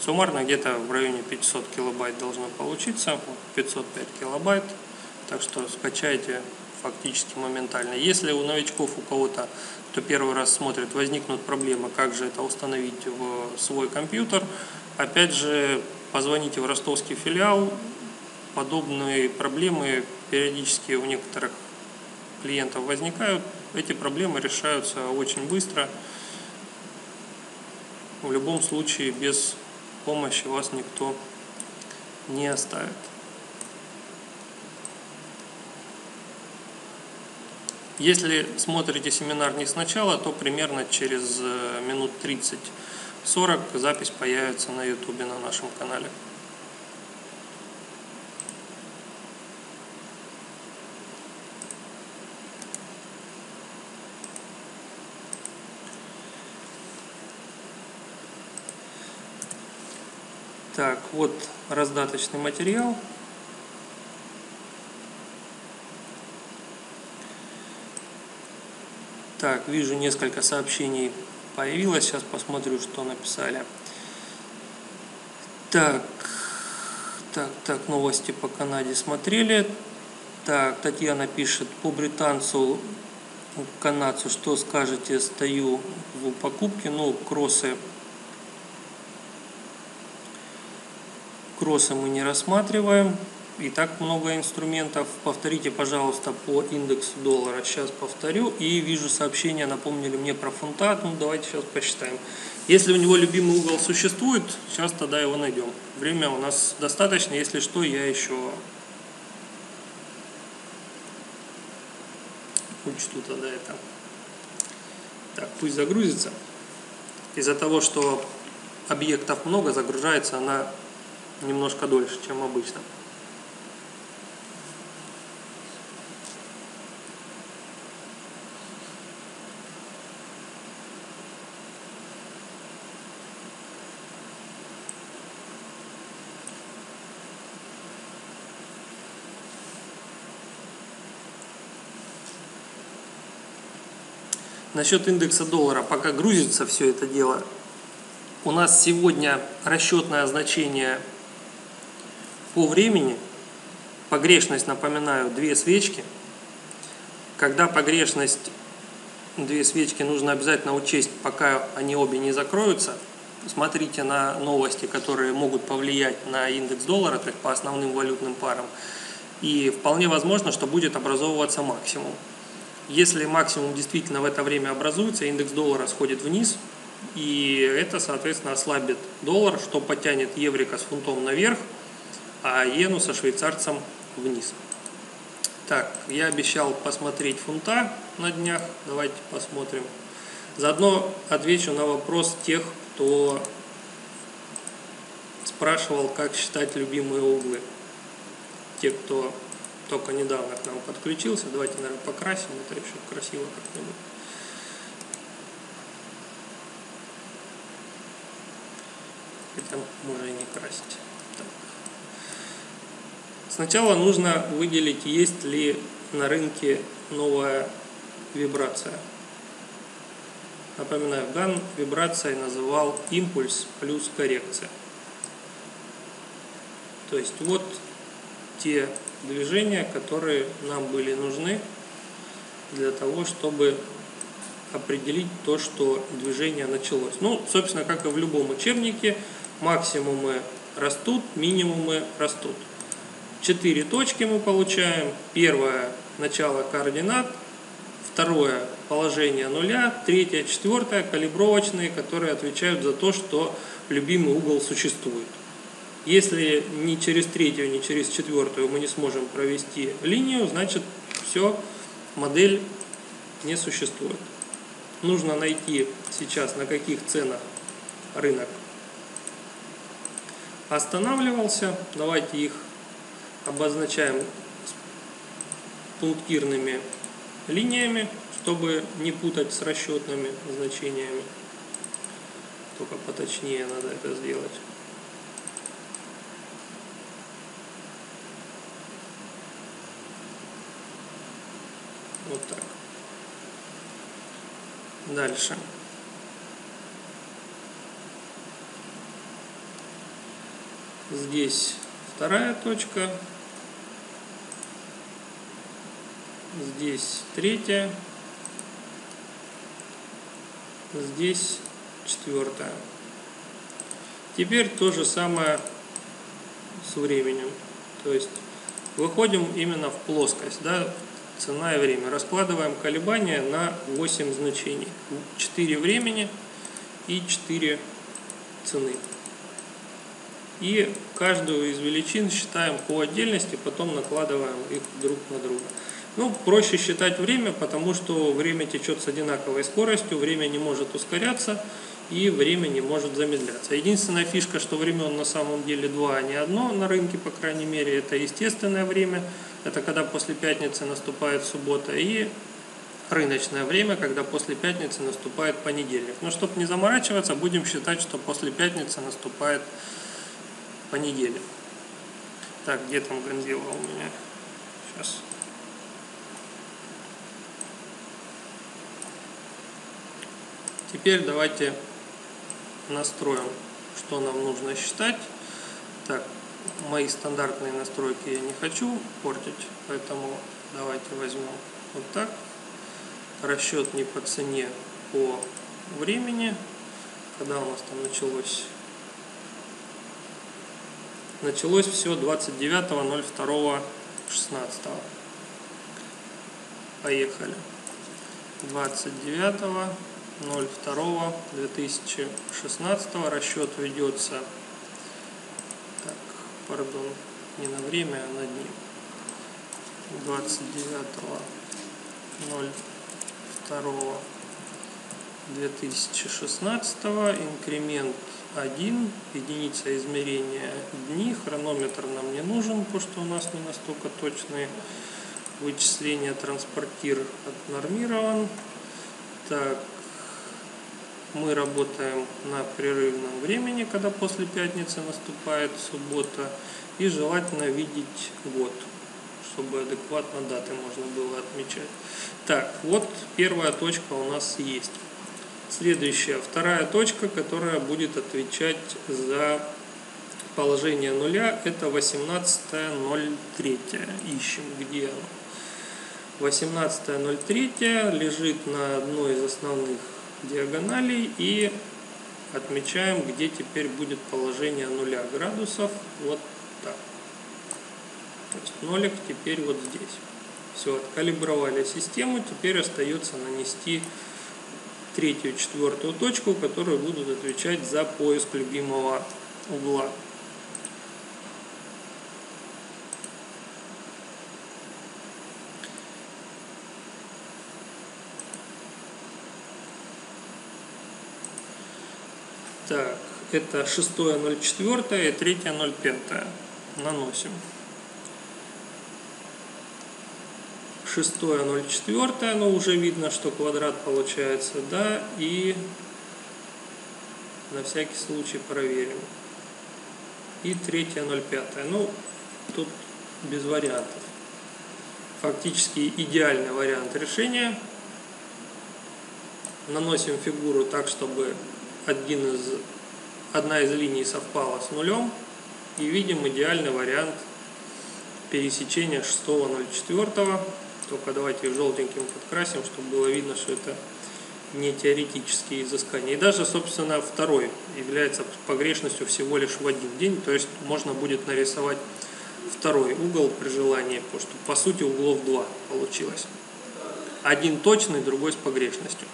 Суммарно где-то в районе 500 килобайт должно получиться, 505 килобайт, так что скачайте фактически моментально. Если у новичков, у кого-то, кто первый раз смотрит, возникнут проблемы, как же это установить в свой компьютер, опять же, позвоните в ростовский филиал, подобные проблемы периодически у некоторых клиентов возникают. Эти проблемы решаются очень быстро. В любом случае без помощи вас никто не оставит. Если смотрите семинар не сначала, то примерно через э, минут 30-40 запись появится на YouTube на нашем канале. Так, вот раздаточный материал. Так, вижу несколько сообщений появилось. Сейчас посмотрю, что написали. Так, так, так, новости по Канаде смотрели. Так, Татьяна пишет, по британцу, канадцу, что скажете, стою в покупке, ну, кроссы Кроссы мы не рассматриваем. И так много инструментов. Повторите, пожалуйста, по индексу доллара. Сейчас повторю. И вижу сообщение, напомнили мне про фунта. Ну, давайте сейчас посчитаем. Если у него любимый угол существует, сейчас тогда его найдем. Время у нас достаточно. Если что, я еще учту тогда это. Так, пусть загрузится. Из-за того, что объектов много, загружается она немножко дольше, чем обычно. Насчет индекса доллара, пока грузится все это дело, у нас сегодня расчетное значение по времени погрешность, напоминаю, две свечки. Когда погрешность две свечки нужно обязательно учесть, пока они обе не закроются. Смотрите на новости, которые могут повлиять на индекс доллара, есть по основным валютным парам. И вполне возможно, что будет образовываться максимум. Если максимум действительно в это время образуется, индекс доллара сходит вниз, и это, соответственно, ослабит доллар, что потянет еврика с фунтом наверх, а иену со швейцарцем вниз. Так, я обещал посмотреть фунта на днях, давайте посмотрим. Заодно отвечу на вопрос тех, кто спрашивал, как считать любимые углы. Те, кто только недавно к нам подключился, давайте, наверное, покрасим это еще красиво как-нибудь. Хотя можно и не красить. Сначала нужно выделить, есть ли на рынке новая вибрация. Напоминаю, Ган вибрацией называл импульс плюс коррекция. То есть вот те движения, которые нам были нужны для того, чтобы определить то, что движение началось. Ну, собственно, как и в любом учебнике, максимумы растут, минимумы растут. Четыре точки мы получаем. Первое – начало координат. Второе – положение нуля. Третье, четвертое – калибровочные, которые отвечают за то, что любимый угол существует. Если ни через третью, ни через четвертую мы не сможем провести линию, значит все, модель не существует. Нужно найти сейчас, на каких ценах рынок останавливался. Давайте их обозначаем пунктирными линиями, чтобы не путать с расчетными значениями. Только поточнее надо это сделать. Вот так. Дальше. Здесь вторая точка, здесь третья, здесь четвертая. Теперь то же самое с временем. То есть выходим именно в плоскость, да, цена и время. Раскладываем колебания на 8 значений. 4 времени и 4 цены. И каждую из величин считаем по отдельности, потом накладываем их друг на друга. Ну, проще считать время, потому что время течет с одинаковой скоростью, время не может ускоряться и время не может замедляться. Единственная фишка, что времен на самом деле два, а не одно на рынке, по крайней мере, это естественное время, это когда после пятницы наступает суббота, и рыночное время, когда после пятницы наступает понедельник. Но чтобы не заморачиваться, будем считать, что после пятницы наступает понедельник. Так, где там Гонзила у меня? Сейчас. Теперь давайте настроим, что нам нужно считать. Так, мои стандартные настройки я не хочу портить, поэтому давайте возьмем вот так. Расчет не по цене, по времени. Когда у нас там началось? Началось все 29.02.16. Поехали. 29 02.2016 расчет ведется так, пардон, не на время, а на дни 29.02.2016 инкремент 1 единица измерения дни хронометр нам не нужен потому что у нас не настолько точные вычисления транспортир отнормирован так мы работаем на прерывном времени, когда после пятницы наступает суббота, и желательно видеть год, чтобы адекватно даты можно было отмечать. Так, вот первая точка у нас есть. Следующая, вторая точка, которая будет отвечать за положение нуля, это 18.03. Ищем, где оно. 18.03 лежит на одной из основных диагоналей и отмечаем, где теперь будет положение нуля градусов. Вот так. То есть нолик теперь вот здесь. Все, откалибровали систему. Теперь остается нанести третью, четвертую точку, которые будут отвечать за поиск любимого угла. Так, это 6.04 и 3.05. Наносим. 6.04, но уже видно, что квадрат получается, да, и на всякий случай проверим. И 3.05. Ну, тут без вариантов. Фактически идеальный вариант решения. Наносим фигуру так, чтобы один из, одна из линий совпала с нулем и видим идеальный вариант пересечения 6.04. Только давайте желтеньким подкрасим, чтобы было видно, что это не теоретические изыскания. И даже, собственно, второй является погрешностью всего лишь в один день. То есть можно будет нарисовать второй угол при желании, потому что по сути углов два получилось. Один точный, другой с погрешностью.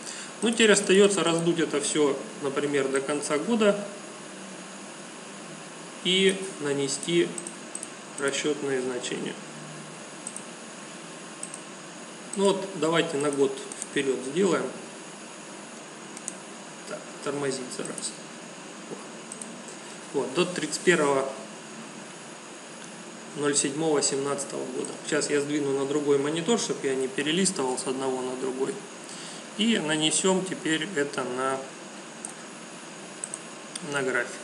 Ну, теперь остается раздуть это все, например, до конца года и нанести расчетные значения. Ну вот, давайте на год вперед сделаем. Так, тормозить раз. Вот, до 31 07.17 года. Сейчас я сдвину на другой монитор, чтобы я не перелистывал с одного на другой. И нанесем теперь это на, на график.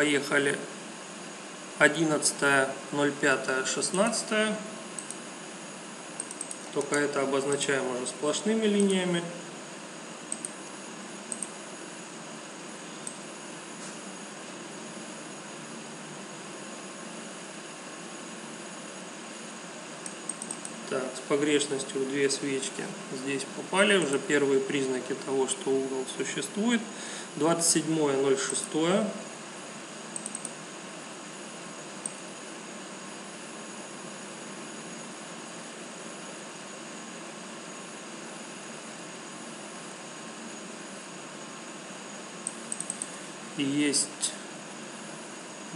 Поехали 11.05.16. Только это обозначаем уже сплошными линиями. Так, с погрешностью две свечки здесь попали. Уже первые признаки того, что угол существует. 27.06. есть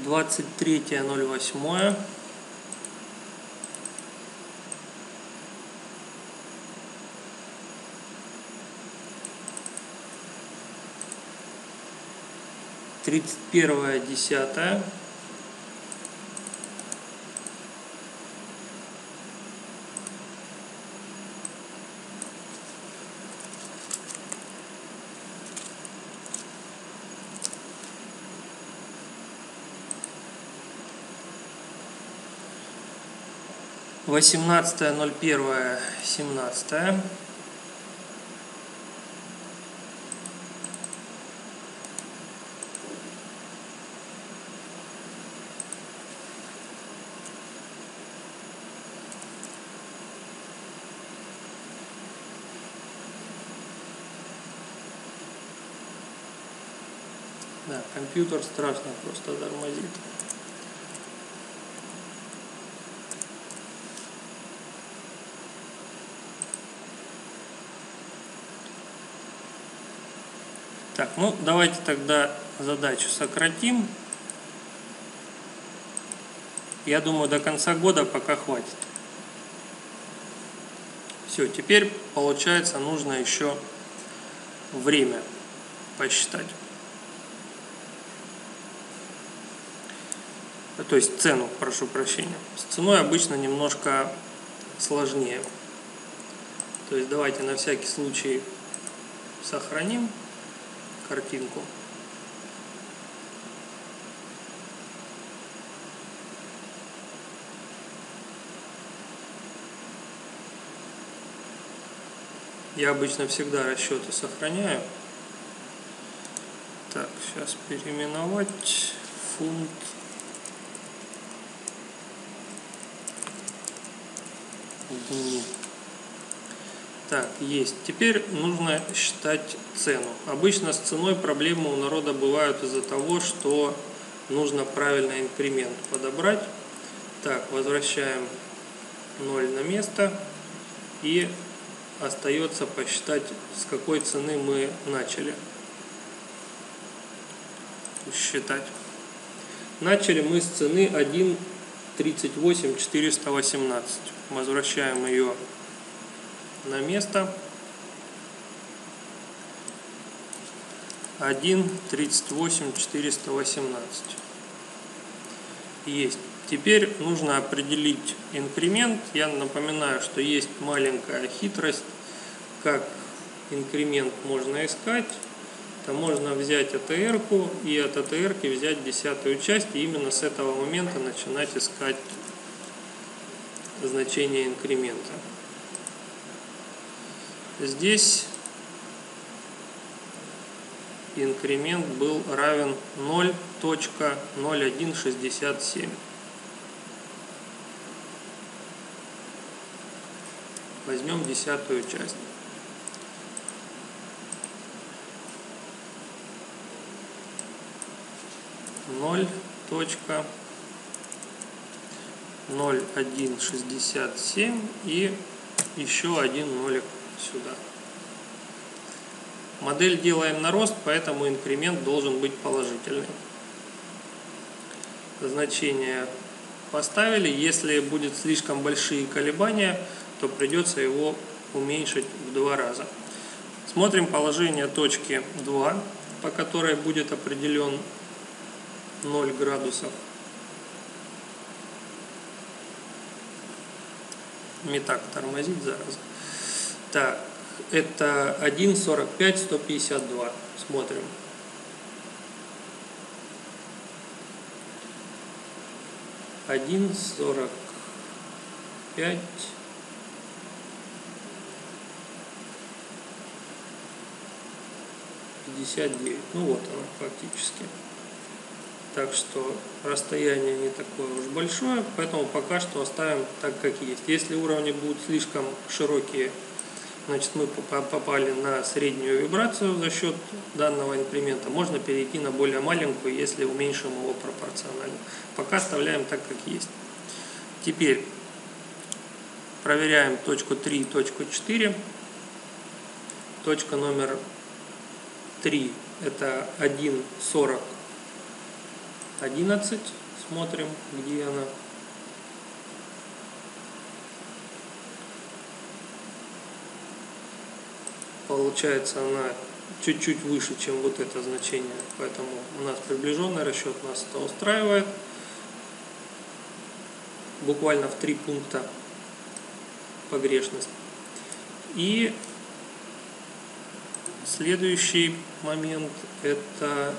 23.08 тридцать первое десятое восемнадцатое ноль первое семнадцатое Да, компьютер страшно просто тормозит. Так, ну давайте тогда задачу сократим. Я думаю, до конца года пока хватит. Все, теперь получается нужно еще время посчитать. То есть цену, прошу прощения. С ценой обычно немножко сложнее. То есть давайте на всякий случай сохраним картинку. Я обычно всегда расчеты сохраняю. Так, сейчас переименовать фунт. Дни. Так, есть. Теперь нужно считать цену. Обычно с ценой проблемы у народа бывают из-за того, что нужно правильно инкремент подобрать. Так, возвращаем 0 на место. И остается посчитать, с какой цены мы начали считать. Начали мы с цены 1.38 418. Возвращаем ее на место. 1, 38, 418. Есть. Теперь нужно определить инкремент. Я напоминаю, что есть маленькая хитрость, как инкремент можно искать. То можно взять атр и от атр взять десятую часть, и именно с этого момента начинать искать значение инкремента. Здесь инкремент был равен 0.0167. Возьмем десятую часть. Ноль точка ноль один шестьдесят семь и еще один нолик сюда. Модель делаем на рост, поэтому инкремент должен быть положительный. Значение поставили. Если будет слишком большие колебания, то придется его уменьшить в два раза. Смотрим положение точки 2, по которой будет определен 0 градусов. Метак тормозит зараза. Так, это 1.45, 152. Смотрим. Один сорок пять пятьдесят девять. Ну вот она фактически. Так что расстояние не такое уж большое, поэтому пока что оставим так, как есть. Если уровни будут слишком широкие, значит мы попали на среднюю вибрацию за счет данного инкремента. Можно перейти на более маленькую, если уменьшим его пропорционально. Пока оставляем так, как есть. Теперь проверяем точку 3 и точку 4. Точка номер 3 это 1.40 11. Смотрим, где она. Получается она чуть-чуть выше, чем вот это значение. Поэтому у нас приближенный расчет нас это устраивает. Буквально в три пункта погрешность. И следующий момент это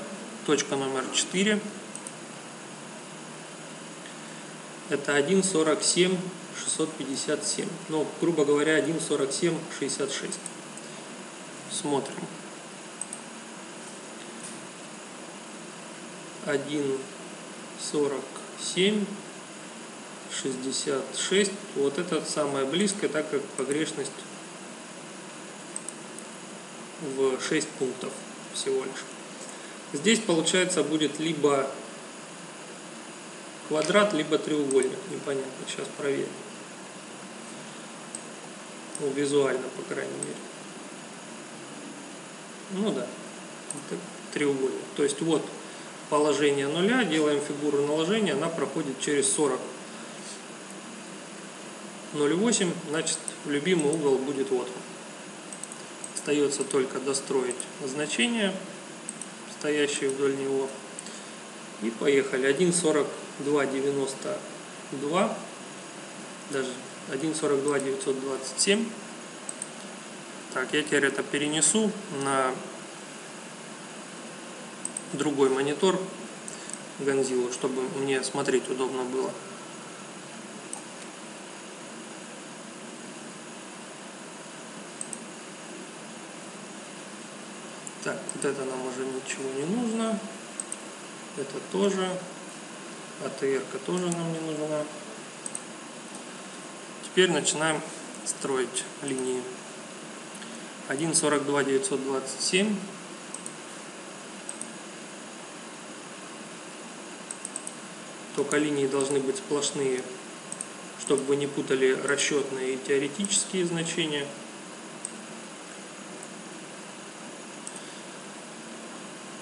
точка номер 4 это 1.47 657. Ну, грубо говоря, 1.47 66. Смотрим. 1.47 66. Вот это самое близкое, так как погрешность в 6 пунктов всего лишь. Здесь получается будет либо квадрат, либо треугольник, непонятно, сейчас проверим. Ну, визуально, по крайней мере. Ну да, это треугольник. То есть вот положение нуля, делаем фигуру наложения, она проходит через 40. 0,8, значит любимый угол будет вот Остается только достроить значение, стоящие вдоль него. И поехали. 1,40 2,92, даже 1,42 927. Так, я теперь это перенесу на другой монитор Ганзилу, чтобы мне смотреть удобно было. Так, вот это нам уже ничего не нужно. Это тоже. АТР тоже нам не нужна. Теперь начинаем строить линии. 1.42 927 только линии должны быть сплошные, чтобы вы не путали расчетные и теоретические значения.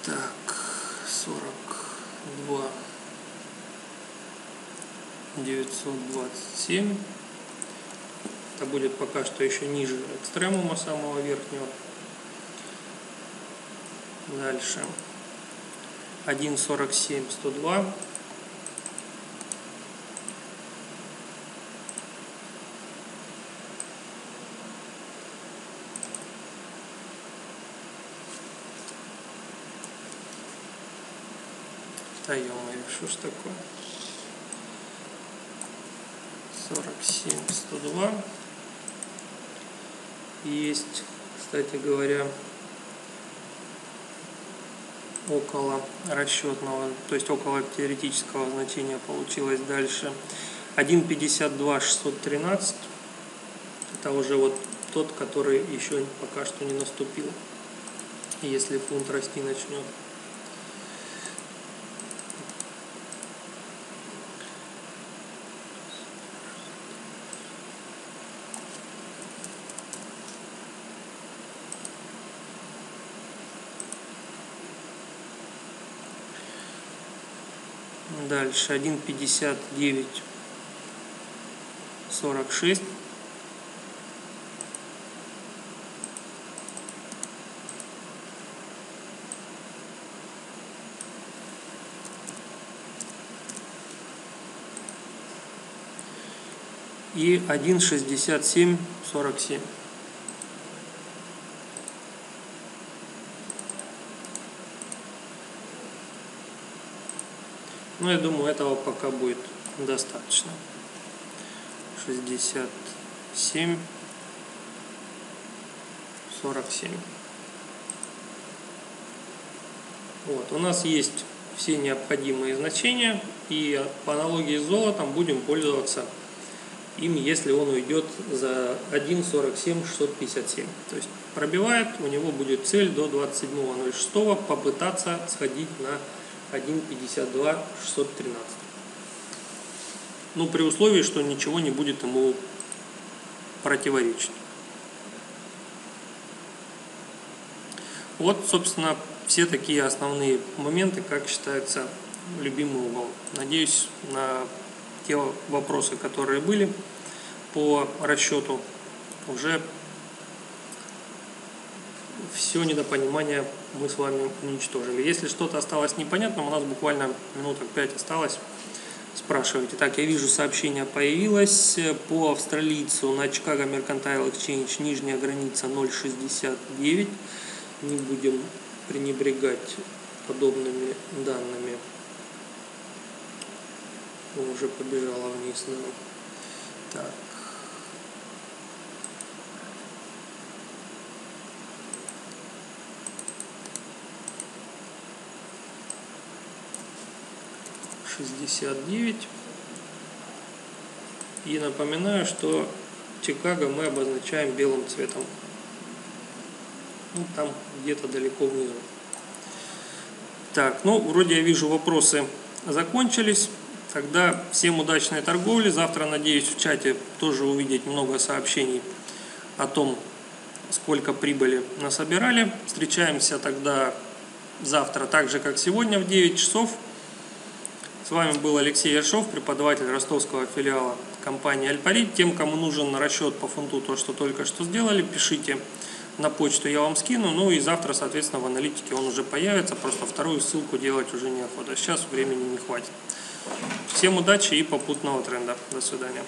Так, 42 927. Это будет пока что еще ниже экстремума самого верхнего. Дальше. 1.47, 102. Да ё что ж такое? 47, 102. Есть, кстати говоря, около расчетного, то есть около теоретического значения получилось дальше 1.52 613. Это уже вот тот, который еще пока что не наступил, если фунт расти начнет. Дальше 1.59 46. И 1.67 Но ну, я думаю, этого пока будет достаточно. 67, 47. Вот, у нас есть все необходимые значения и по аналогии с золотом будем пользоваться им, если он уйдет за 1.47.657. То есть пробивает, у него будет цель до 27.06 попытаться сходить на 1.52.613. Ну, при условии, что ничего не будет ему противоречить. Вот, собственно, все такие основные моменты, как считается любимый угол. Надеюсь, на те вопросы, которые были по расчету, уже все недопонимание мы с вами уничтожили. Если что-то осталось непонятным, у нас буквально минуток 5 осталось. Спрашивайте. Так, я вижу, сообщение появилось. По австралийцу на Chicago Mercantile Exchange нижняя граница 0,69. Не будем пренебрегать подобными данными. Уже побежала вниз. Да. Так. Шестьдесят девять. И напоминаю, что Чикаго мы обозначаем белым цветом. Ну, там где-то далеко внизу. Так, ну, вроде я вижу, вопросы закончились. Тогда всем удачной торговли. Завтра, надеюсь, в чате тоже увидеть много сообщений о том, сколько прибыли насобирали. Встречаемся тогда завтра, так же, как сегодня, в 9 часов. С вами был Алексей Ершов, преподаватель ростовского филиала компании Альпарит. Тем, кому нужен расчет по фунту, то, что только что сделали, пишите на почту я вам скину, ну и завтра, соответственно, в аналитике он уже появится, просто вторую ссылку делать уже неохота. Сейчас времени не хватит. Всем удачи и попутного тренда. До свидания.